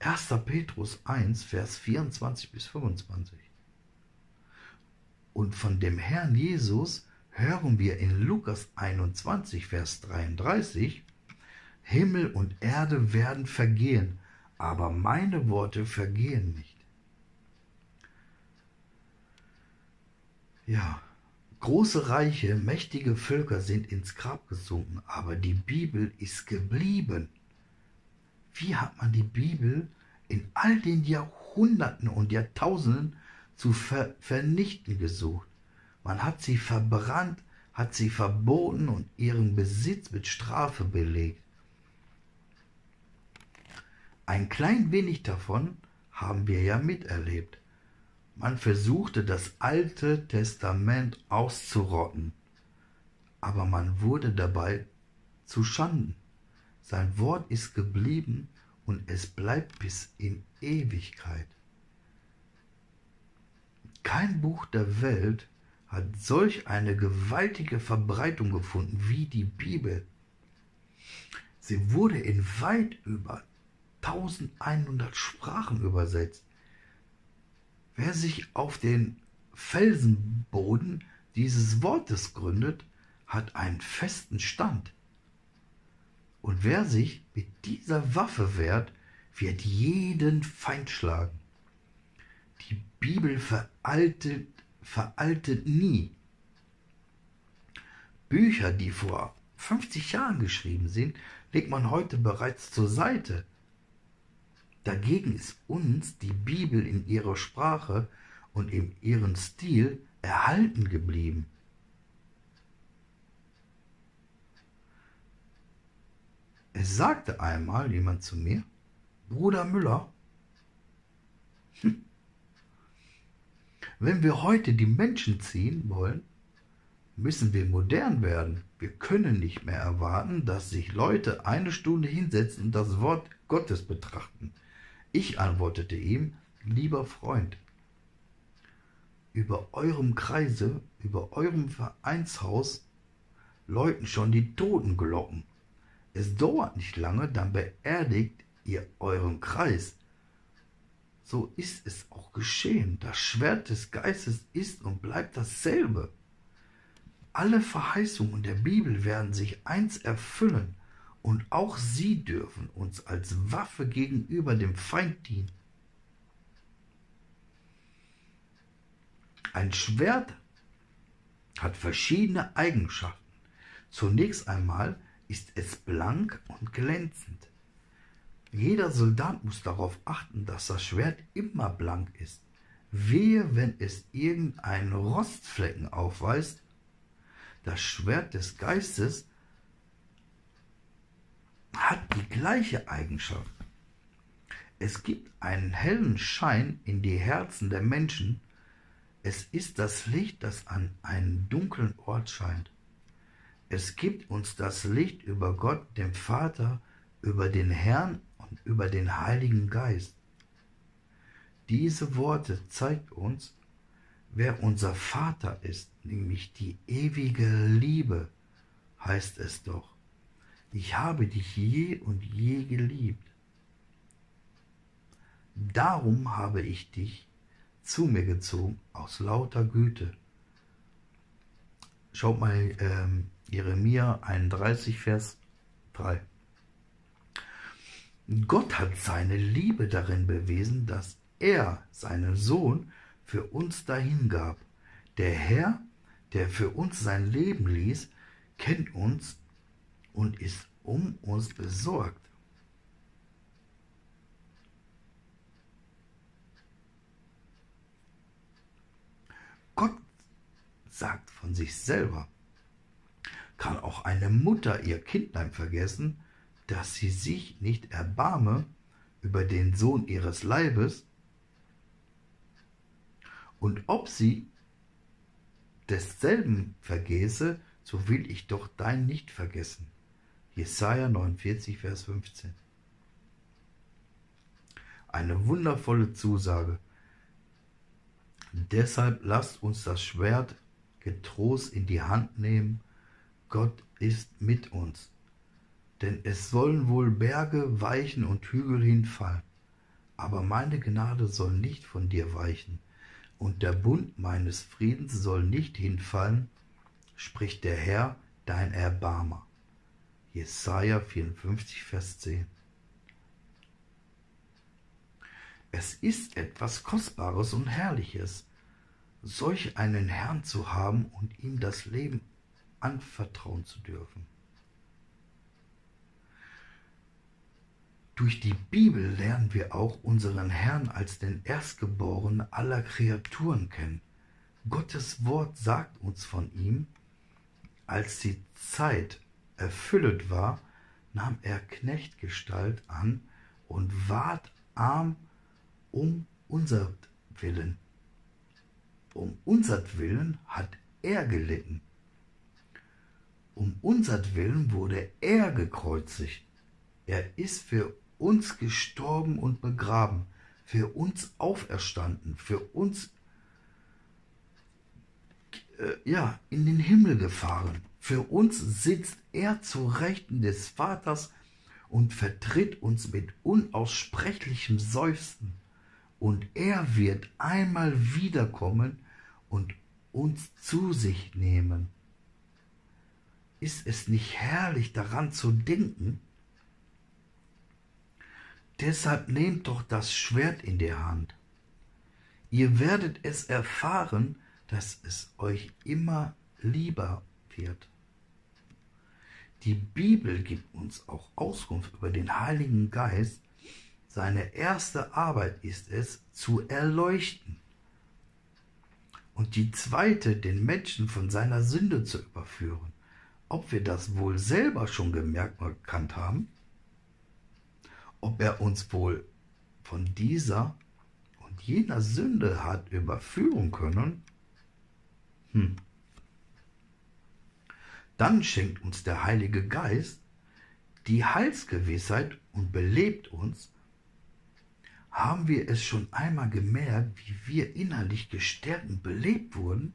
1. Petrus 1, Vers 24 bis 25. Und von dem Herrn Jesus hören wir in Lukas 21, Vers 33, Himmel und Erde werden vergehen, aber meine Worte vergehen nicht. Ja, große Reiche, mächtige Völker sind ins Grab gesunken, aber die Bibel ist geblieben. Wie hat man die Bibel in all den Jahrhunderten und Jahrtausenden zu ver vernichten gesucht? Man hat sie verbrannt, hat sie verboten und ihren Besitz mit Strafe belegt. Ein klein wenig davon haben wir ja miterlebt. Man versuchte das Alte Testament auszurotten, aber man wurde dabei zu Schanden. Sein Wort ist geblieben und es bleibt bis in Ewigkeit. Kein Buch der Welt hat solch eine gewaltige Verbreitung gefunden wie die Bibel. Sie wurde in weit über 1100 Sprachen übersetzt. Wer sich auf den Felsenboden dieses Wortes gründet, hat einen festen Stand. Und wer sich mit dieser Waffe wehrt, wird jeden Feind schlagen. Die Bibel veraltet, veraltet nie. Bücher, die vor 50 Jahren geschrieben sind, legt man heute bereits zur Seite, Dagegen ist uns die Bibel in ihrer Sprache und in ihrem Stil erhalten geblieben. Es sagte einmal jemand zu mir, Bruder Müller, hm, wenn wir heute die Menschen ziehen wollen, müssen wir modern werden. Wir können nicht mehr erwarten, dass sich Leute eine Stunde hinsetzen und das Wort Gottes betrachten. Ich antwortete ihm, lieber Freund, über eurem Kreise, über eurem Vereinshaus läuten schon die Totenglocken. Es dauert nicht lange, dann beerdigt ihr euren Kreis. So ist es auch geschehen. Das Schwert des Geistes ist und bleibt dasselbe. Alle Verheißungen der Bibel werden sich eins erfüllen, und auch sie dürfen uns als Waffe gegenüber dem Feind dienen. Ein Schwert hat verschiedene Eigenschaften. Zunächst einmal ist es blank und glänzend. Jeder Soldat muss darauf achten, dass das Schwert immer blank ist. Wehe, wenn es irgendeinen Rostflecken aufweist. Das Schwert des Geistes hat die gleiche Eigenschaft. Es gibt einen hellen Schein in die Herzen der Menschen. Es ist das Licht, das an einen dunklen Ort scheint. Es gibt uns das Licht über Gott, dem Vater, über den Herrn und über den Heiligen Geist. Diese Worte zeigt uns, wer unser Vater ist, nämlich die ewige Liebe, heißt es doch. Ich habe dich je und je geliebt. Darum habe ich dich zu mir gezogen aus lauter Güte. Schaut mal ähm, Jeremia 31, Vers 3. Gott hat seine Liebe darin bewiesen, dass er seinen Sohn für uns dahingab. Der Herr, der für uns sein Leben ließ, kennt uns und ist um uns besorgt. Gott sagt von sich selber, kann auch eine Mutter ihr Kindlein vergessen, dass sie sich nicht erbarme über den Sohn ihres Leibes, und ob sie desselben vergäße, so will ich doch dein nicht vergessen. Jesaja 49, Vers 15. Eine wundervolle Zusage. Deshalb lasst uns das Schwert getrost in die Hand nehmen. Gott ist mit uns. Denn es sollen wohl Berge weichen und Hügel hinfallen, aber meine Gnade soll nicht von dir weichen, und der Bund meines Friedens soll nicht hinfallen, spricht der Herr, dein Erbarmer. Jesaja 54, Vers 10. Es ist etwas Kostbares und Herrliches, solch einen Herrn zu haben und ihm das Leben anvertrauen zu dürfen. Durch die Bibel lernen wir auch unseren Herrn als den Erstgeborenen aller Kreaturen kennen. Gottes Wort sagt uns von ihm, als die Zeit erfüllet war, nahm er Knechtgestalt an und ward arm um unser Willen. Um unser Willen hat er gelitten. Um unser Willen wurde er gekreuzigt. Er ist für uns gestorben und begraben, für uns auferstanden, für uns äh, ja, in den Himmel gefahren. Für uns sitzt er zu Rechten des Vaters und vertritt uns mit unaussprechlichem Seufzen. Und er wird einmal wiederkommen und uns zu sich nehmen. Ist es nicht herrlich daran zu denken? Deshalb nehmt doch das Schwert in die Hand. Ihr werdet es erfahren, dass es euch immer lieber wird. Die Bibel gibt uns auch Auskunft über den Heiligen Geist. Seine erste Arbeit ist es, zu erleuchten. Und die zweite, den Menschen von seiner Sünde zu überführen. Ob wir das wohl selber schon gemerkt und erkannt haben, ob er uns wohl von dieser und jener Sünde hat überführen können, hm, dann schenkt uns der Heilige Geist die Heilsgewissheit und belebt uns, haben wir es schon einmal gemerkt, wie wir innerlich gestärkt und belebt wurden?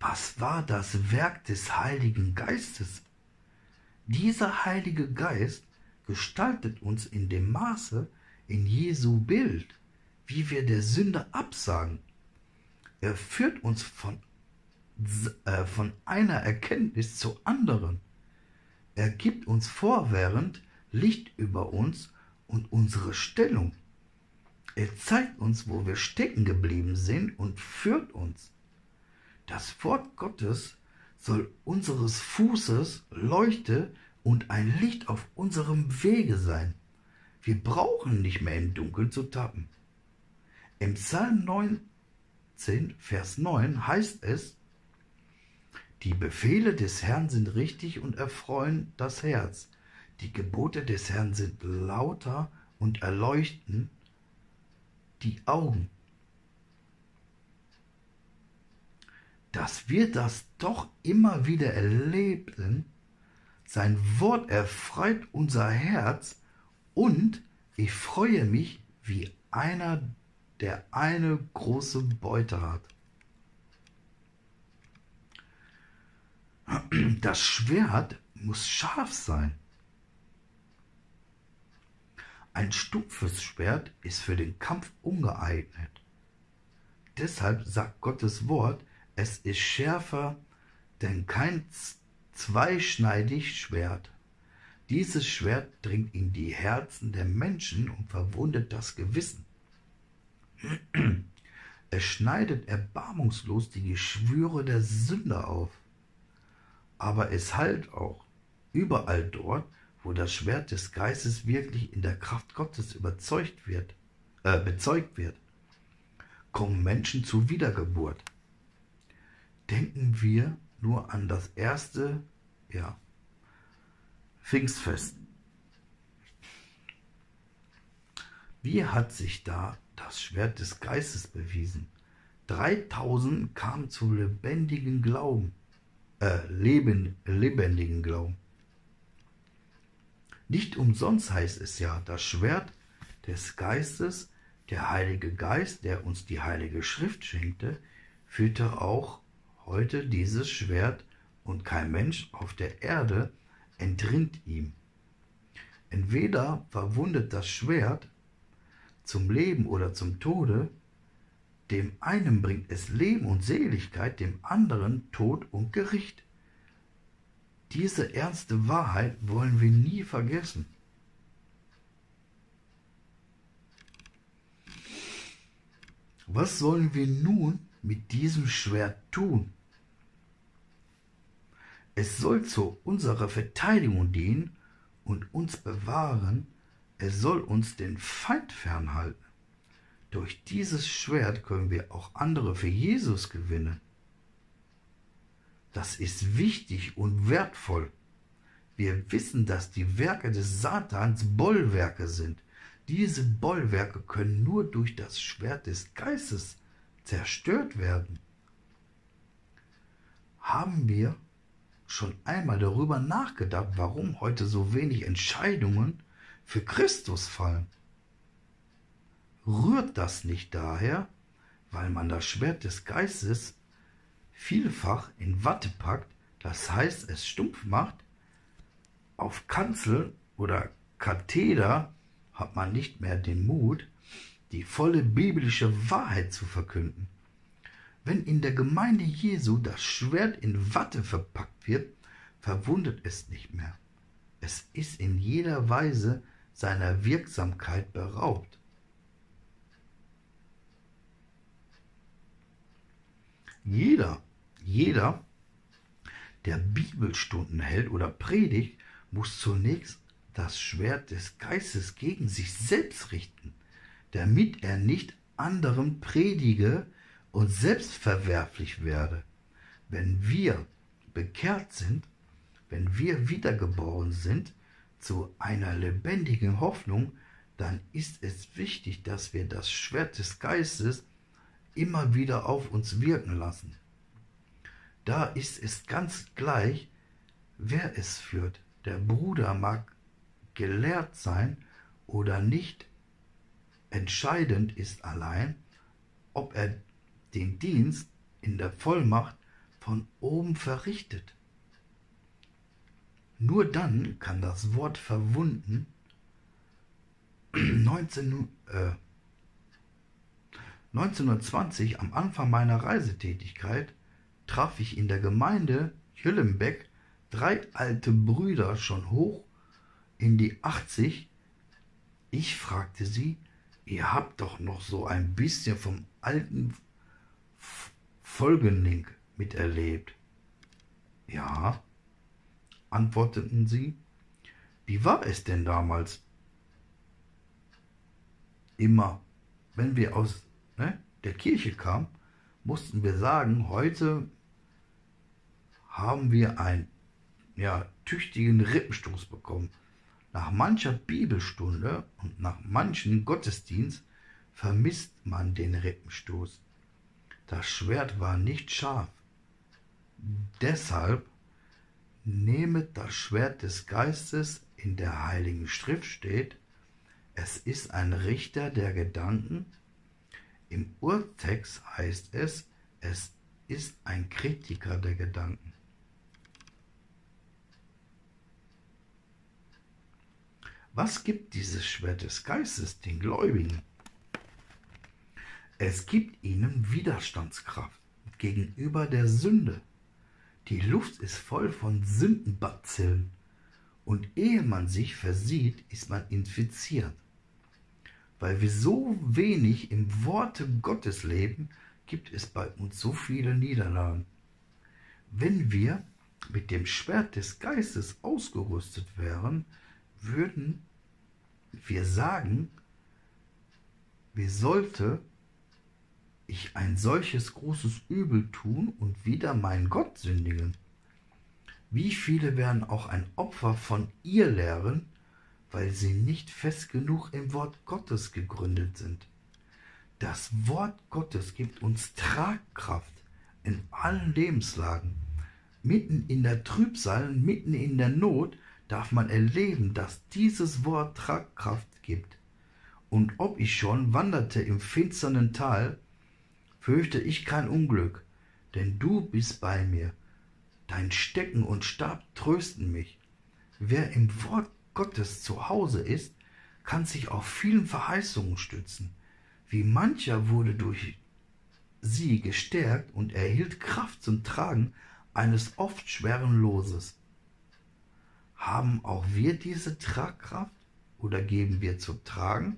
Was war das Werk des Heiligen Geistes? Dieser Heilige Geist gestaltet uns in dem Maße in Jesu Bild, wie wir der Sünde absagen. Er führt uns von, äh, von einer Erkenntnis zur anderen. Er gibt uns fortwährend Licht über uns und unsere Stellung. Er zeigt uns, wo wir stecken geblieben sind und führt uns. Das Wort Gottes soll unseres Fußes Leuchte und ein Licht auf unserem Wege sein. Wir brauchen nicht mehr im Dunkeln zu tappen. Im Psalm 19, Vers 9 heißt es, die Befehle des Herrn sind richtig und erfreuen das Herz. Die Gebote des Herrn sind lauter und erleuchten die Augen. Dass wir das doch immer wieder erleben, sein Wort erfreut unser Herz und ich freue mich wie einer, der eine große Beute hat. Das Schwert muss scharf sein. Ein stumpfes Schwert ist für den Kampf ungeeignet. Deshalb sagt Gottes Wort, es ist schärfer denn kein zweischneidig Schwert. Dieses Schwert dringt in die Herzen der Menschen und verwundet das Gewissen. Es schneidet erbarmungslos die Geschwüre der Sünder auf. Aber es heilt auch überall dort, wo das Schwert des Geistes wirklich in der Kraft Gottes überzeugt wird, äh, bezeugt wird, kommen Menschen zur Wiedergeburt. Denken wir nur an das erste, ja, Pfingstfest. Wie hat sich da das Schwert des Geistes bewiesen? 3000 kamen zu lebendigen Glauben, äh, leben, lebendigen Glauben. Nicht umsonst heißt es ja, das Schwert des Geistes, der Heilige Geist, der uns die Heilige Schrift schenkte, führte auch heute dieses Schwert und kein Mensch auf der Erde entrinnt ihm. Entweder verwundet das Schwert zum Leben oder zum Tode, dem einen bringt es Leben und Seligkeit, dem anderen Tod und Gericht. Diese ernste Wahrheit wollen wir nie vergessen. Was sollen wir nun mit diesem Schwert tun? Es soll zu unserer Verteidigung dienen und uns bewahren, es soll uns den Feind fernhalten. Durch dieses Schwert können wir auch andere für Jesus gewinnen. Das ist wichtig und wertvoll. Wir wissen, dass die Werke des Satans Bollwerke sind. Diese Bollwerke können nur durch das Schwert des Geistes zerstört werden. Haben wir schon einmal darüber nachgedacht, warum heute so wenig Entscheidungen für Christus fallen? Rührt das nicht daher, weil man das Schwert des Geistes vielfach in Watte packt, das heißt es stumpf macht? Auf Kanzel oder Katheder hat man nicht mehr den Mut, die volle biblische Wahrheit zu verkünden. Wenn in der Gemeinde Jesu das Schwert in Watte verpackt wird, verwundet es nicht mehr. Es ist in jeder Weise seiner Wirksamkeit beraubt. Jeder, jeder, der Bibelstunden hält oder predigt, muss zunächst das Schwert des Geistes gegen sich selbst richten, damit er nicht anderen predige, und selbstverwerflich werde, wenn wir bekehrt sind, wenn wir wiedergeboren sind zu einer lebendigen Hoffnung, dann ist es wichtig, dass wir das Schwert des Geistes immer wieder auf uns wirken lassen. Da ist es ganz gleich, wer es führt. Der Bruder mag gelehrt sein oder nicht. Entscheidend ist allein, ob er den Dienst in der Vollmacht von oben verrichtet. Nur dann kann das Wort verwunden *clears throat* 19, äh, 1920 am Anfang meiner Reisetätigkeit traf ich in der Gemeinde Jüllenbeck drei alte Brüder schon hoch in die 80. Ich fragte sie, ihr habt doch noch so ein bisschen vom alten Folgenling miterlebt. Ja, antworteten sie. Wie war es denn damals? Immer, wenn wir aus ne, der Kirche kamen, mussten wir sagen, heute haben wir einen ja, tüchtigen Rippenstoß bekommen. Nach mancher Bibelstunde und nach manchen Gottesdienst vermisst man den Rippenstoß. Das Schwert war nicht scharf. Deshalb nehmet das Schwert des Geistes, in der Heiligen Schrift steht, es ist ein Richter der Gedanken. Im Urtext heißt es, es ist ein Kritiker der Gedanken. Was gibt dieses Schwert des Geistes den Gläubigen? Es gibt ihnen Widerstandskraft gegenüber der Sünde. Die Luft ist voll von Sündenbazillen und ehe man sich versieht, ist man infiziert. Weil wir so wenig im Worte Gottes leben, gibt es bei uns so viele Niederlagen. Wenn wir mit dem Schwert des Geistes ausgerüstet wären, würden wir sagen, wie sollte ich ein solches großes Übel tun und wieder meinen Gott sündigen? Wie viele werden auch ein Opfer von ihr lehren, weil sie nicht fest genug im Wort Gottes gegründet sind? Das Wort Gottes gibt uns Tragkraft in allen Lebenslagen. Mitten in der Trübsal, mitten in der Not darf man erleben, dass dieses Wort Tragkraft gibt. Und ob ich schon wanderte im finsternen Tal, fürchte ich kein Unglück, denn du bist bei mir. Dein Stecken und Stab trösten mich. Wer im Wort Gottes zu Hause ist, kann sich auf vielen Verheißungen stützen. Wie mancher wurde durch sie gestärkt und erhielt Kraft zum Tragen eines oft schweren Loses. Haben auch wir diese Tragkraft oder geben wir zu tragen?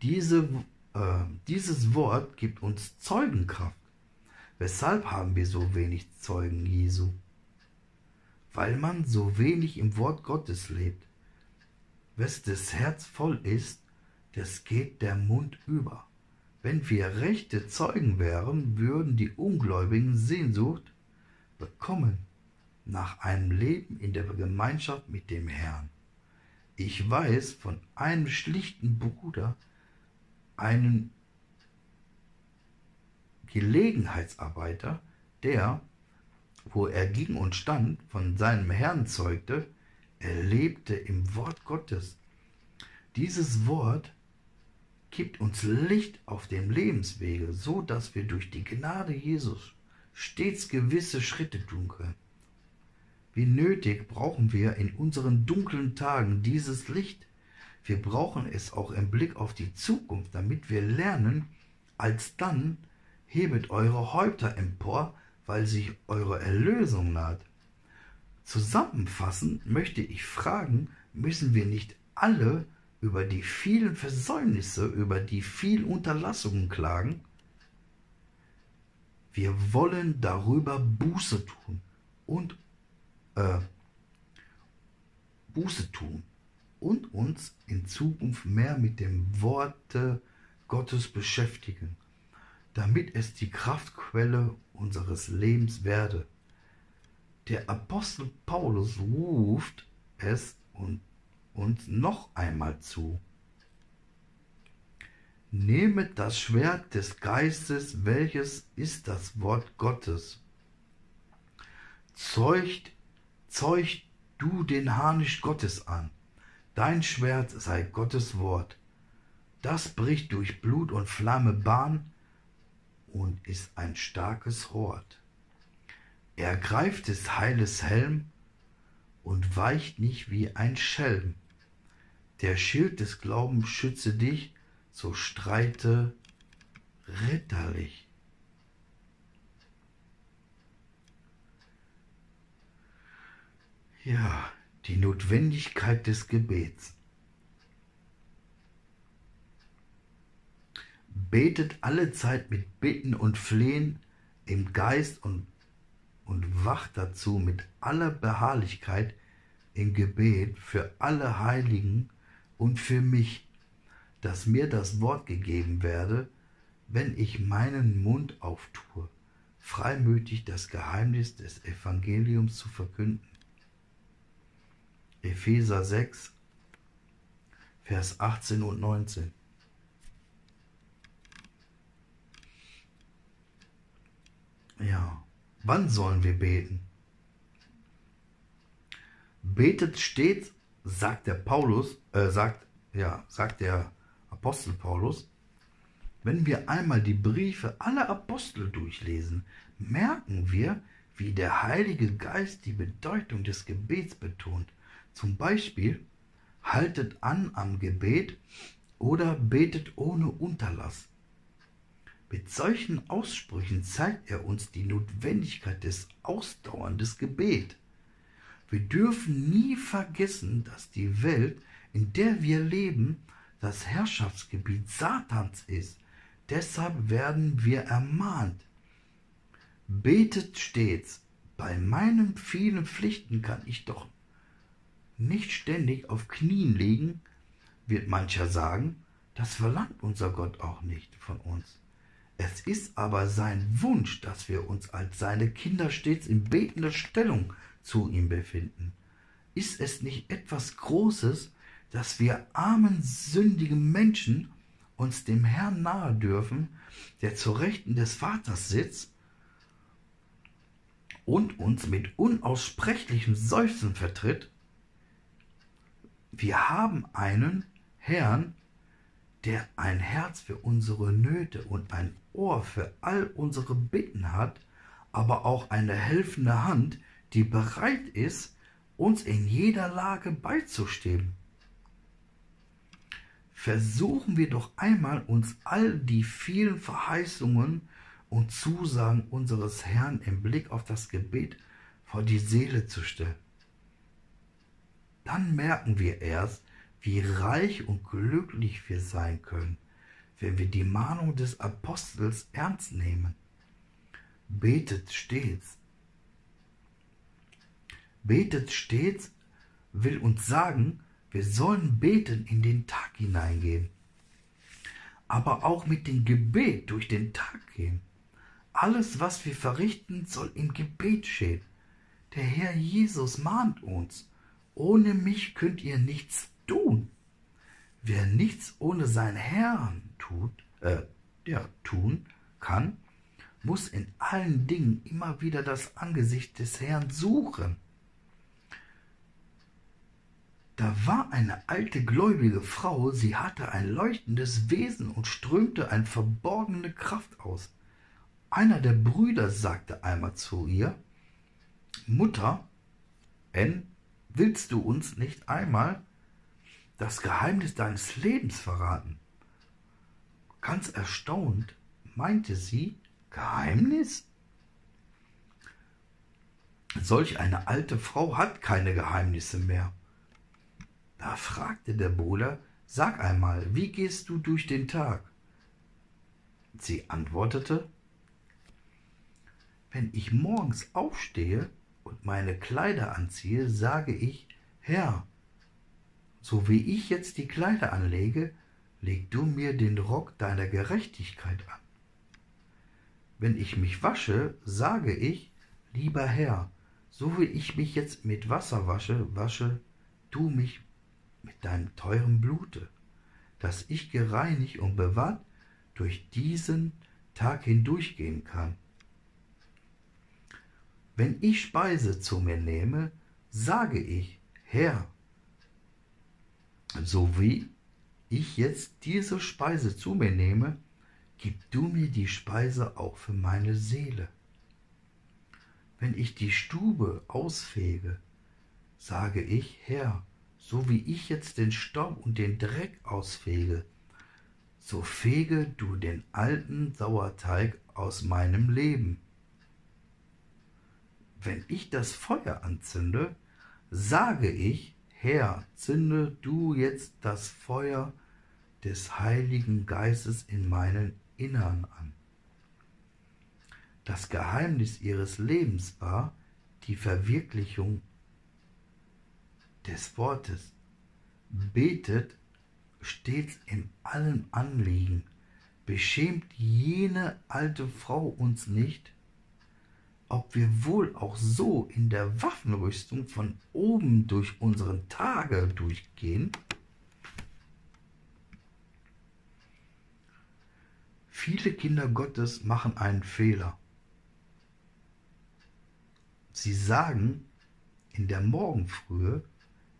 Diese, äh, dieses Wort gibt uns Zeugenkraft. Weshalb haben wir so wenig Zeugen Jesu? Weil man so wenig im Wort Gottes lebt. Wes das Herz voll ist, das geht der Mund über. Wenn wir rechte Zeugen wären, würden die Ungläubigen Sehnsucht bekommen nach einem Leben in der Gemeinschaft mit dem Herrn. Ich weiß von einem schlichten Bruder, einen Gelegenheitsarbeiter, der, wo er ging und stand, von seinem Herrn zeugte, er lebte im Wort Gottes. Dieses Wort gibt uns Licht auf dem Lebenswege, so dass wir durch die Gnade Jesus stets gewisse Schritte tun können. Wie nötig brauchen wir in unseren dunklen Tagen dieses Licht. Wir brauchen es auch im Blick auf die Zukunft, damit wir lernen, alsdann hebet eure Häupter empor, weil sich eure Erlösung naht. Zusammenfassend möchte ich fragen, müssen wir nicht alle über die vielen Versäumnisse, über die vielen Unterlassungen klagen? Wir wollen darüber Buße tun und äh, Buße tun und uns in Zukunft mehr mit dem Worte Gottes beschäftigen, damit es die Kraftquelle unseres Lebens werde. Der Apostel Paulus ruft es uns noch einmal zu. Nehmet das Schwert des Geistes, welches ist das Wort Gottes zeucht, zeucht du den Harnisch Gottes an. Dein Schwert sei Gottes Wort. Das bricht durch Blut und Flamme Bahn und ist ein starkes Hort. Er greift des Heiles Helm und weicht nicht wie ein Schelm. Der Schild des Glaubens schütze dich, so streite ritterlich. Ja, die Notwendigkeit des Gebets. Betet alle Zeit mit Bitten und Flehen im Geist und, und wacht dazu mit aller Beharrlichkeit im Gebet für alle Heiligen und für mich, dass mir das Wort gegeben werde, wenn ich meinen Mund auftue, freimütig das Geheimnis des Evangeliums zu verkünden. Epheser 6, Vers 18 und 19. Ja, wann sollen wir beten? Betet stets, sagt der Paulus, äh, sagt, ja, sagt der Apostel Paulus, wenn wir einmal die Briefe aller Apostel durchlesen, merken wir, wie der Heilige Geist die Bedeutung des Gebets betont. Zum Beispiel, haltet an am Gebet oder betet ohne Unterlass. Mit solchen Aussprüchen zeigt er uns die Notwendigkeit des Ausdauern des Gebet. Wir dürfen nie vergessen, dass die Welt, in der wir leben, das Herrschaftsgebiet Satans ist. Deshalb werden wir ermahnt. Betet stets. Bei meinen vielen Pflichten kann ich doch nicht ständig auf Knien liegen, wird mancher sagen. Das verlangt unser Gott auch nicht von uns. Es ist aber sein Wunsch, dass wir uns als seine Kinder stets in betender Stellung zu ihm befinden. Ist es nicht etwas Großes, dass wir armen, sündigen Menschen uns dem Herrn nahe dürfen, der zur Rechten des Vaters sitzt und uns mit unaussprechlichem Seufzen vertritt? Wir haben einen Herrn, der ein Herz für unsere Nöte und ein Ohr für all unsere Bitten hat, aber auch eine helfende Hand, die bereit ist, uns in jeder Lage beizustehen. Versuchen wir doch einmal, uns all die vielen Verheißungen und Zusagen unseres Herrn im Blick auf das Gebet vor die Seele zu stellen. Dann merken wir erst, wie reich und glücklich wir sein können, wenn wir die Mahnung des Apostels ernst nehmen. Betet stets. Betet stets will uns sagen, wir sollen beten in den Tag hineingehen, aber auch mit dem Gebet durch den Tag gehen. Alles, was wir verrichten, soll im Gebet stehen. Der Herr Jesus mahnt uns, ohne mich könnt ihr nichts tun. Wer nichts ohne seinen Herrn tut, äh, ja, tun kann, muss in allen Dingen immer wieder das Angesicht des Herrn suchen. Da war eine alte gläubige Frau, sie hatte ein leuchtendes Wesen und strömte eine verborgene Kraft aus. Einer der Brüder sagte einmal zu ihr, Mutter, N, willst du uns nicht einmal das Geheimnis deines Lebens verraten? Ganz erstaunt meinte sie, Geheimnis? Solch eine alte Frau hat keine Geheimnisse mehr. Da fragte der Bruder, sag einmal, wie gehst du durch den Tag? Sie antwortete, wenn ich morgens aufstehe und meine Kleider anziehe, sage ich, Herr, so wie ich jetzt die Kleider anlege, leg du mir den Rock deiner Gerechtigkeit an. Wenn ich mich wasche, sage ich, lieber Herr, so wie ich mich jetzt mit Wasser wasche, wasche du mich mit deinem teuren Blute, dass ich gereinigt und bewahrt durch diesen Tag hindurchgehen kann. Wenn ich Speise zu mir nehme, sage ich, Herr, so wie ich jetzt diese Speise zu mir nehme, gib du mir die Speise auch für meine Seele. Wenn ich die Stube ausfege, sage ich, Herr, so wie ich jetzt den Staub und den Dreck ausfege, so fege du den alten Sauerteig aus meinem Leben. Wenn ich das Feuer anzünde, sage ich, Herr, zünde du jetzt das Feuer des Heiligen Geistes in meinen Innern an. Das Geheimnis ihres Lebens war die Verwirklichung des Wortes. Betet stets in allem Anliegen. Beschämt jene alte Frau uns nicht, ob wir wohl auch so in der Waffenrüstung von oben durch unseren Tage durchgehen? Viele Kinder Gottes machen einen Fehler. Sie sagen in der Morgenfrühe,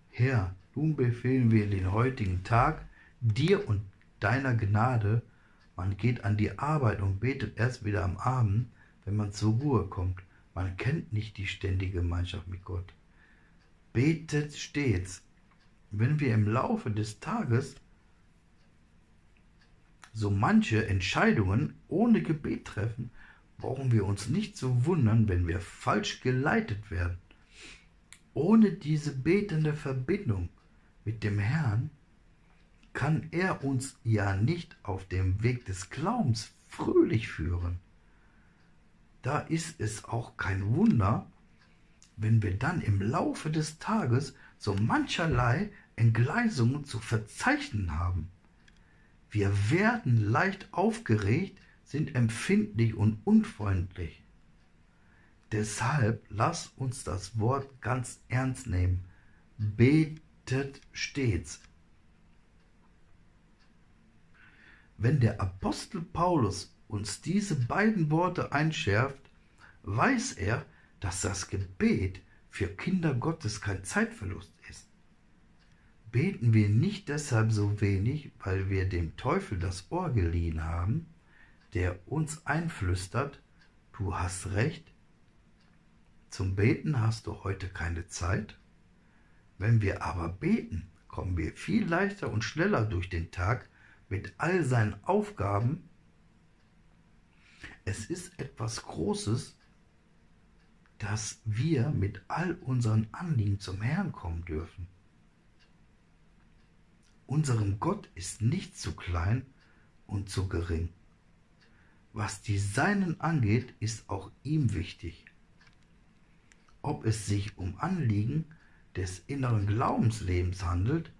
Herr, nun befehlen wir den heutigen Tag dir und deiner Gnade. Man geht an die Arbeit und betet erst wieder am Abend, wenn man zur Ruhe kommt. Man kennt nicht die ständige Gemeinschaft mit Gott. Betet stets. Wenn wir im Laufe des Tages so manche Entscheidungen ohne Gebet treffen, brauchen wir uns nicht zu wundern, wenn wir falsch geleitet werden. Ohne diese betende Verbindung mit dem Herrn kann er uns ja nicht auf dem Weg des Glaubens fröhlich führen. Da ist es auch kein Wunder, wenn wir dann im Laufe des Tages so mancherlei Entgleisungen zu verzeichnen haben. Wir werden leicht aufgeregt, sind empfindlich und unfreundlich. Deshalb lass uns das Wort ganz ernst nehmen. Betet stets. Wenn der Apostel Paulus uns diese beiden Worte einschärft, weiß er, dass das Gebet für Kinder Gottes kein Zeitverlust ist. Beten wir nicht deshalb so wenig, weil wir dem Teufel das Ohr geliehen haben, der uns einflüstert, du hast recht, zum Beten hast du heute keine Zeit. Wenn wir aber beten, kommen wir viel leichter und schneller durch den Tag mit all seinen Aufgaben. Es ist etwas Großes, dass wir mit all unseren Anliegen zum Herrn kommen dürfen. Unserem Gott ist nicht zu klein und zu gering. Was die Seinen angeht, ist auch ihm wichtig ob es sich um Anliegen des inneren Glaubenslebens handelt,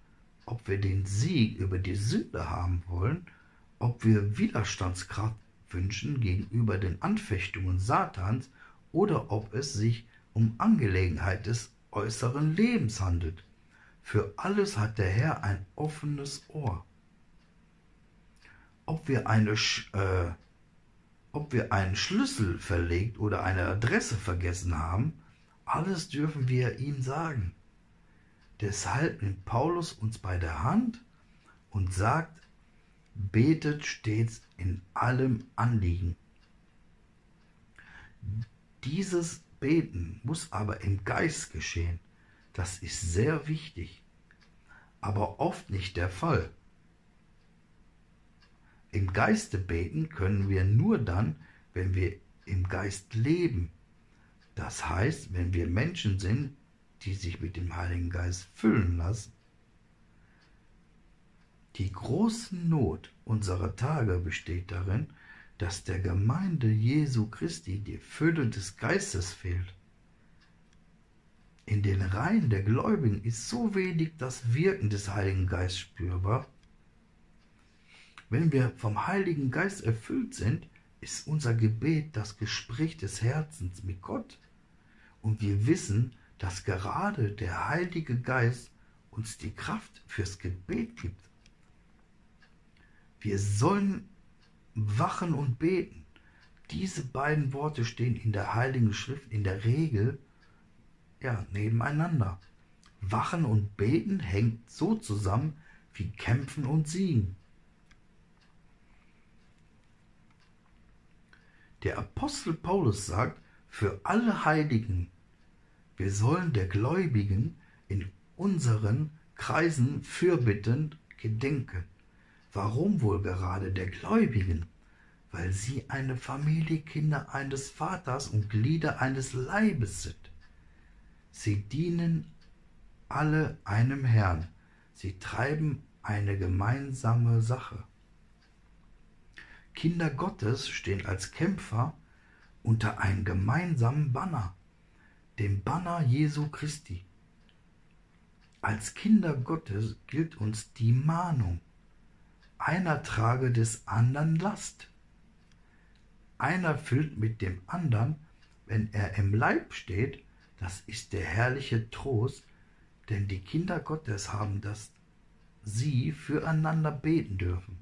ob wir den Sieg über die Sünde haben wollen, ob wir Widerstandskraft wünschen gegenüber den Anfechtungen Satans oder ob es sich um Angelegenheit des äußeren Lebens handelt. Für alles hat der Herr ein offenes Ohr. Ob wir, eine, äh, ob wir einen Schlüssel verlegt oder eine Adresse vergessen haben, alles dürfen wir ihm sagen. Deshalb nimmt Paulus uns bei der Hand und sagt, betet stets in allem Anliegen. Dieses Beten muss aber im Geist geschehen. Das ist sehr wichtig, aber oft nicht der Fall. Im Geiste beten können wir nur dann, wenn wir im Geist leben das heißt, wenn wir Menschen sind, die sich mit dem Heiligen Geist füllen lassen, die große Not unserer Tage besteht darin, dass der Gemeinde Jesu Christi die Fülle des Geistes fehlt. In den Reihen der Gläubigen ist so wenig das Wirken des Heiligen Geistes spürbar. Wenn wir vom Heiligen Geist erfüllt sind, ist unser Gebet das Gespräch des Herzens mit Gott. Und wir wissen, dass gerade der Heilige Geist uns die Kraft fürs Gebet gibt. Wir sollen wachen und beten. Diese beiden Worte stehen in der Heiligen Schrift in der Regel ja, nebeneinander. Wachen und Beten hängt so zusammen wie Kämpfen und Siegen. Der Apostel Paulus sagt, für alle Heiligen, wir sollen der Gläubigen in unseren Kreisen fürbittend gedenken. Warum wohl gerade der Gläubigen? Weil sie eine Familie, Kinder eines Vaters und Glieder eines Leibes sind. Sie dienen alle einem Herrn. Sie treiben eine gemeinsame Sache. Kinder Gottes stehen als Kämpfer unter einem gemeinsamen Banner, dem Banner Jesu Christi. Als Kinder Gottes gilt uns die Mahnung, einer trage des anderen Last. Einer füllt mit dem anderen, wenn er im Leib steht, das ist der herrliche Trost, denn die Kinder Gottes haben das sie füreinander beten dürfen.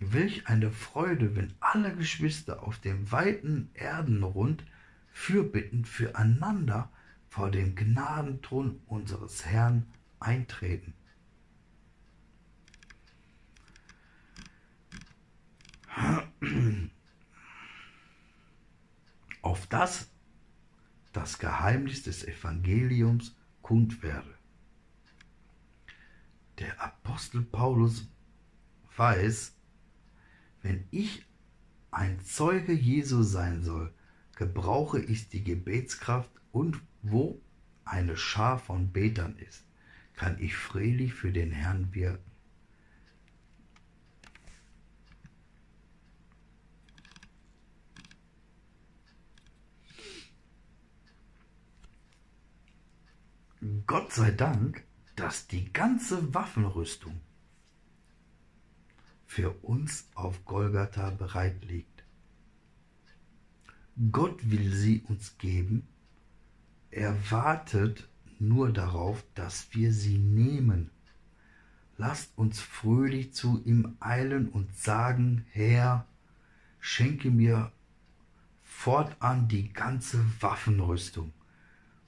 Welch eine Freude, wenn alle Geschwister auf dem weiten Erdenrund fürbittend füreinander vor den Gnadenthron unseres Herrn eintreten. *clears throat* Auf das das Geheimnis des Evangeliums kund werde. Der Apostel Paulus weiß, wenn ich ein Zeuge Jesu sein soll, gebrauche ich die Gebetskraft und wo eine Schar von Betern ist, kann ich freilich für den Herrn wirken. Gott sei Dank, dass die ganze Waffenrüstung für uns auf Golgatha bereit liegt. Gott will sie uns geben, er wartet nur darauf, dass wir sie nehmen. Lasst uns fröhlich zu ihm eilen und sagen, Herr, schenke mir fortan die ganze Waffenrüstung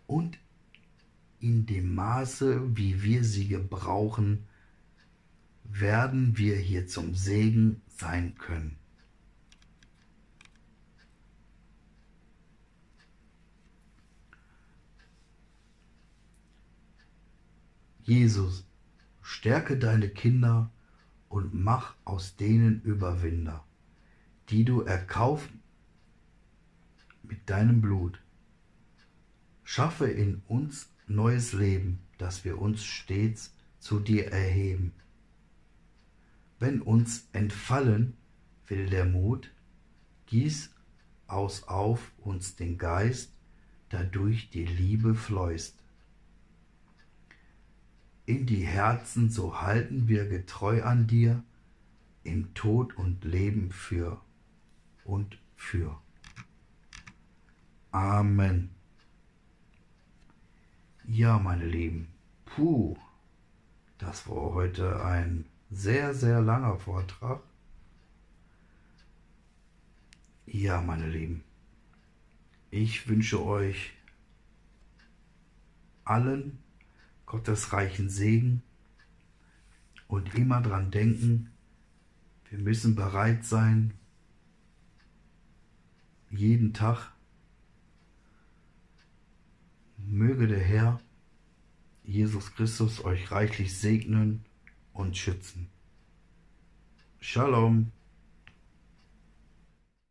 und in dem Maße, wie wir sie gebrauchen, werden wir hier zum Segen sein können. Jesus, stärke deine Kinder und mach aus denen Überwinder, die du erkauft mit deinem Blut. Schaffe in uns neues Leben, dass wir uns stets zu dir erheben. Wenn uns entfallen will der Mut, gieß aus auf uns den Geist, dadurch die Liebe fleust. In die Herzen so halten wir getreu an dir, im Tod und Leben für und für. Amen. Ja, meine Lieben, puh, das war heute ein sehr, sehr langer Vortrag. Ja, meine Lieben, ich wünsche euch allen Gottes reichen Segen und immer dran denken, wir müssen bereit sein, jeden Tag Möge der Herr, Jesus Christus, euch reichlich segnen und schützen. Shalom.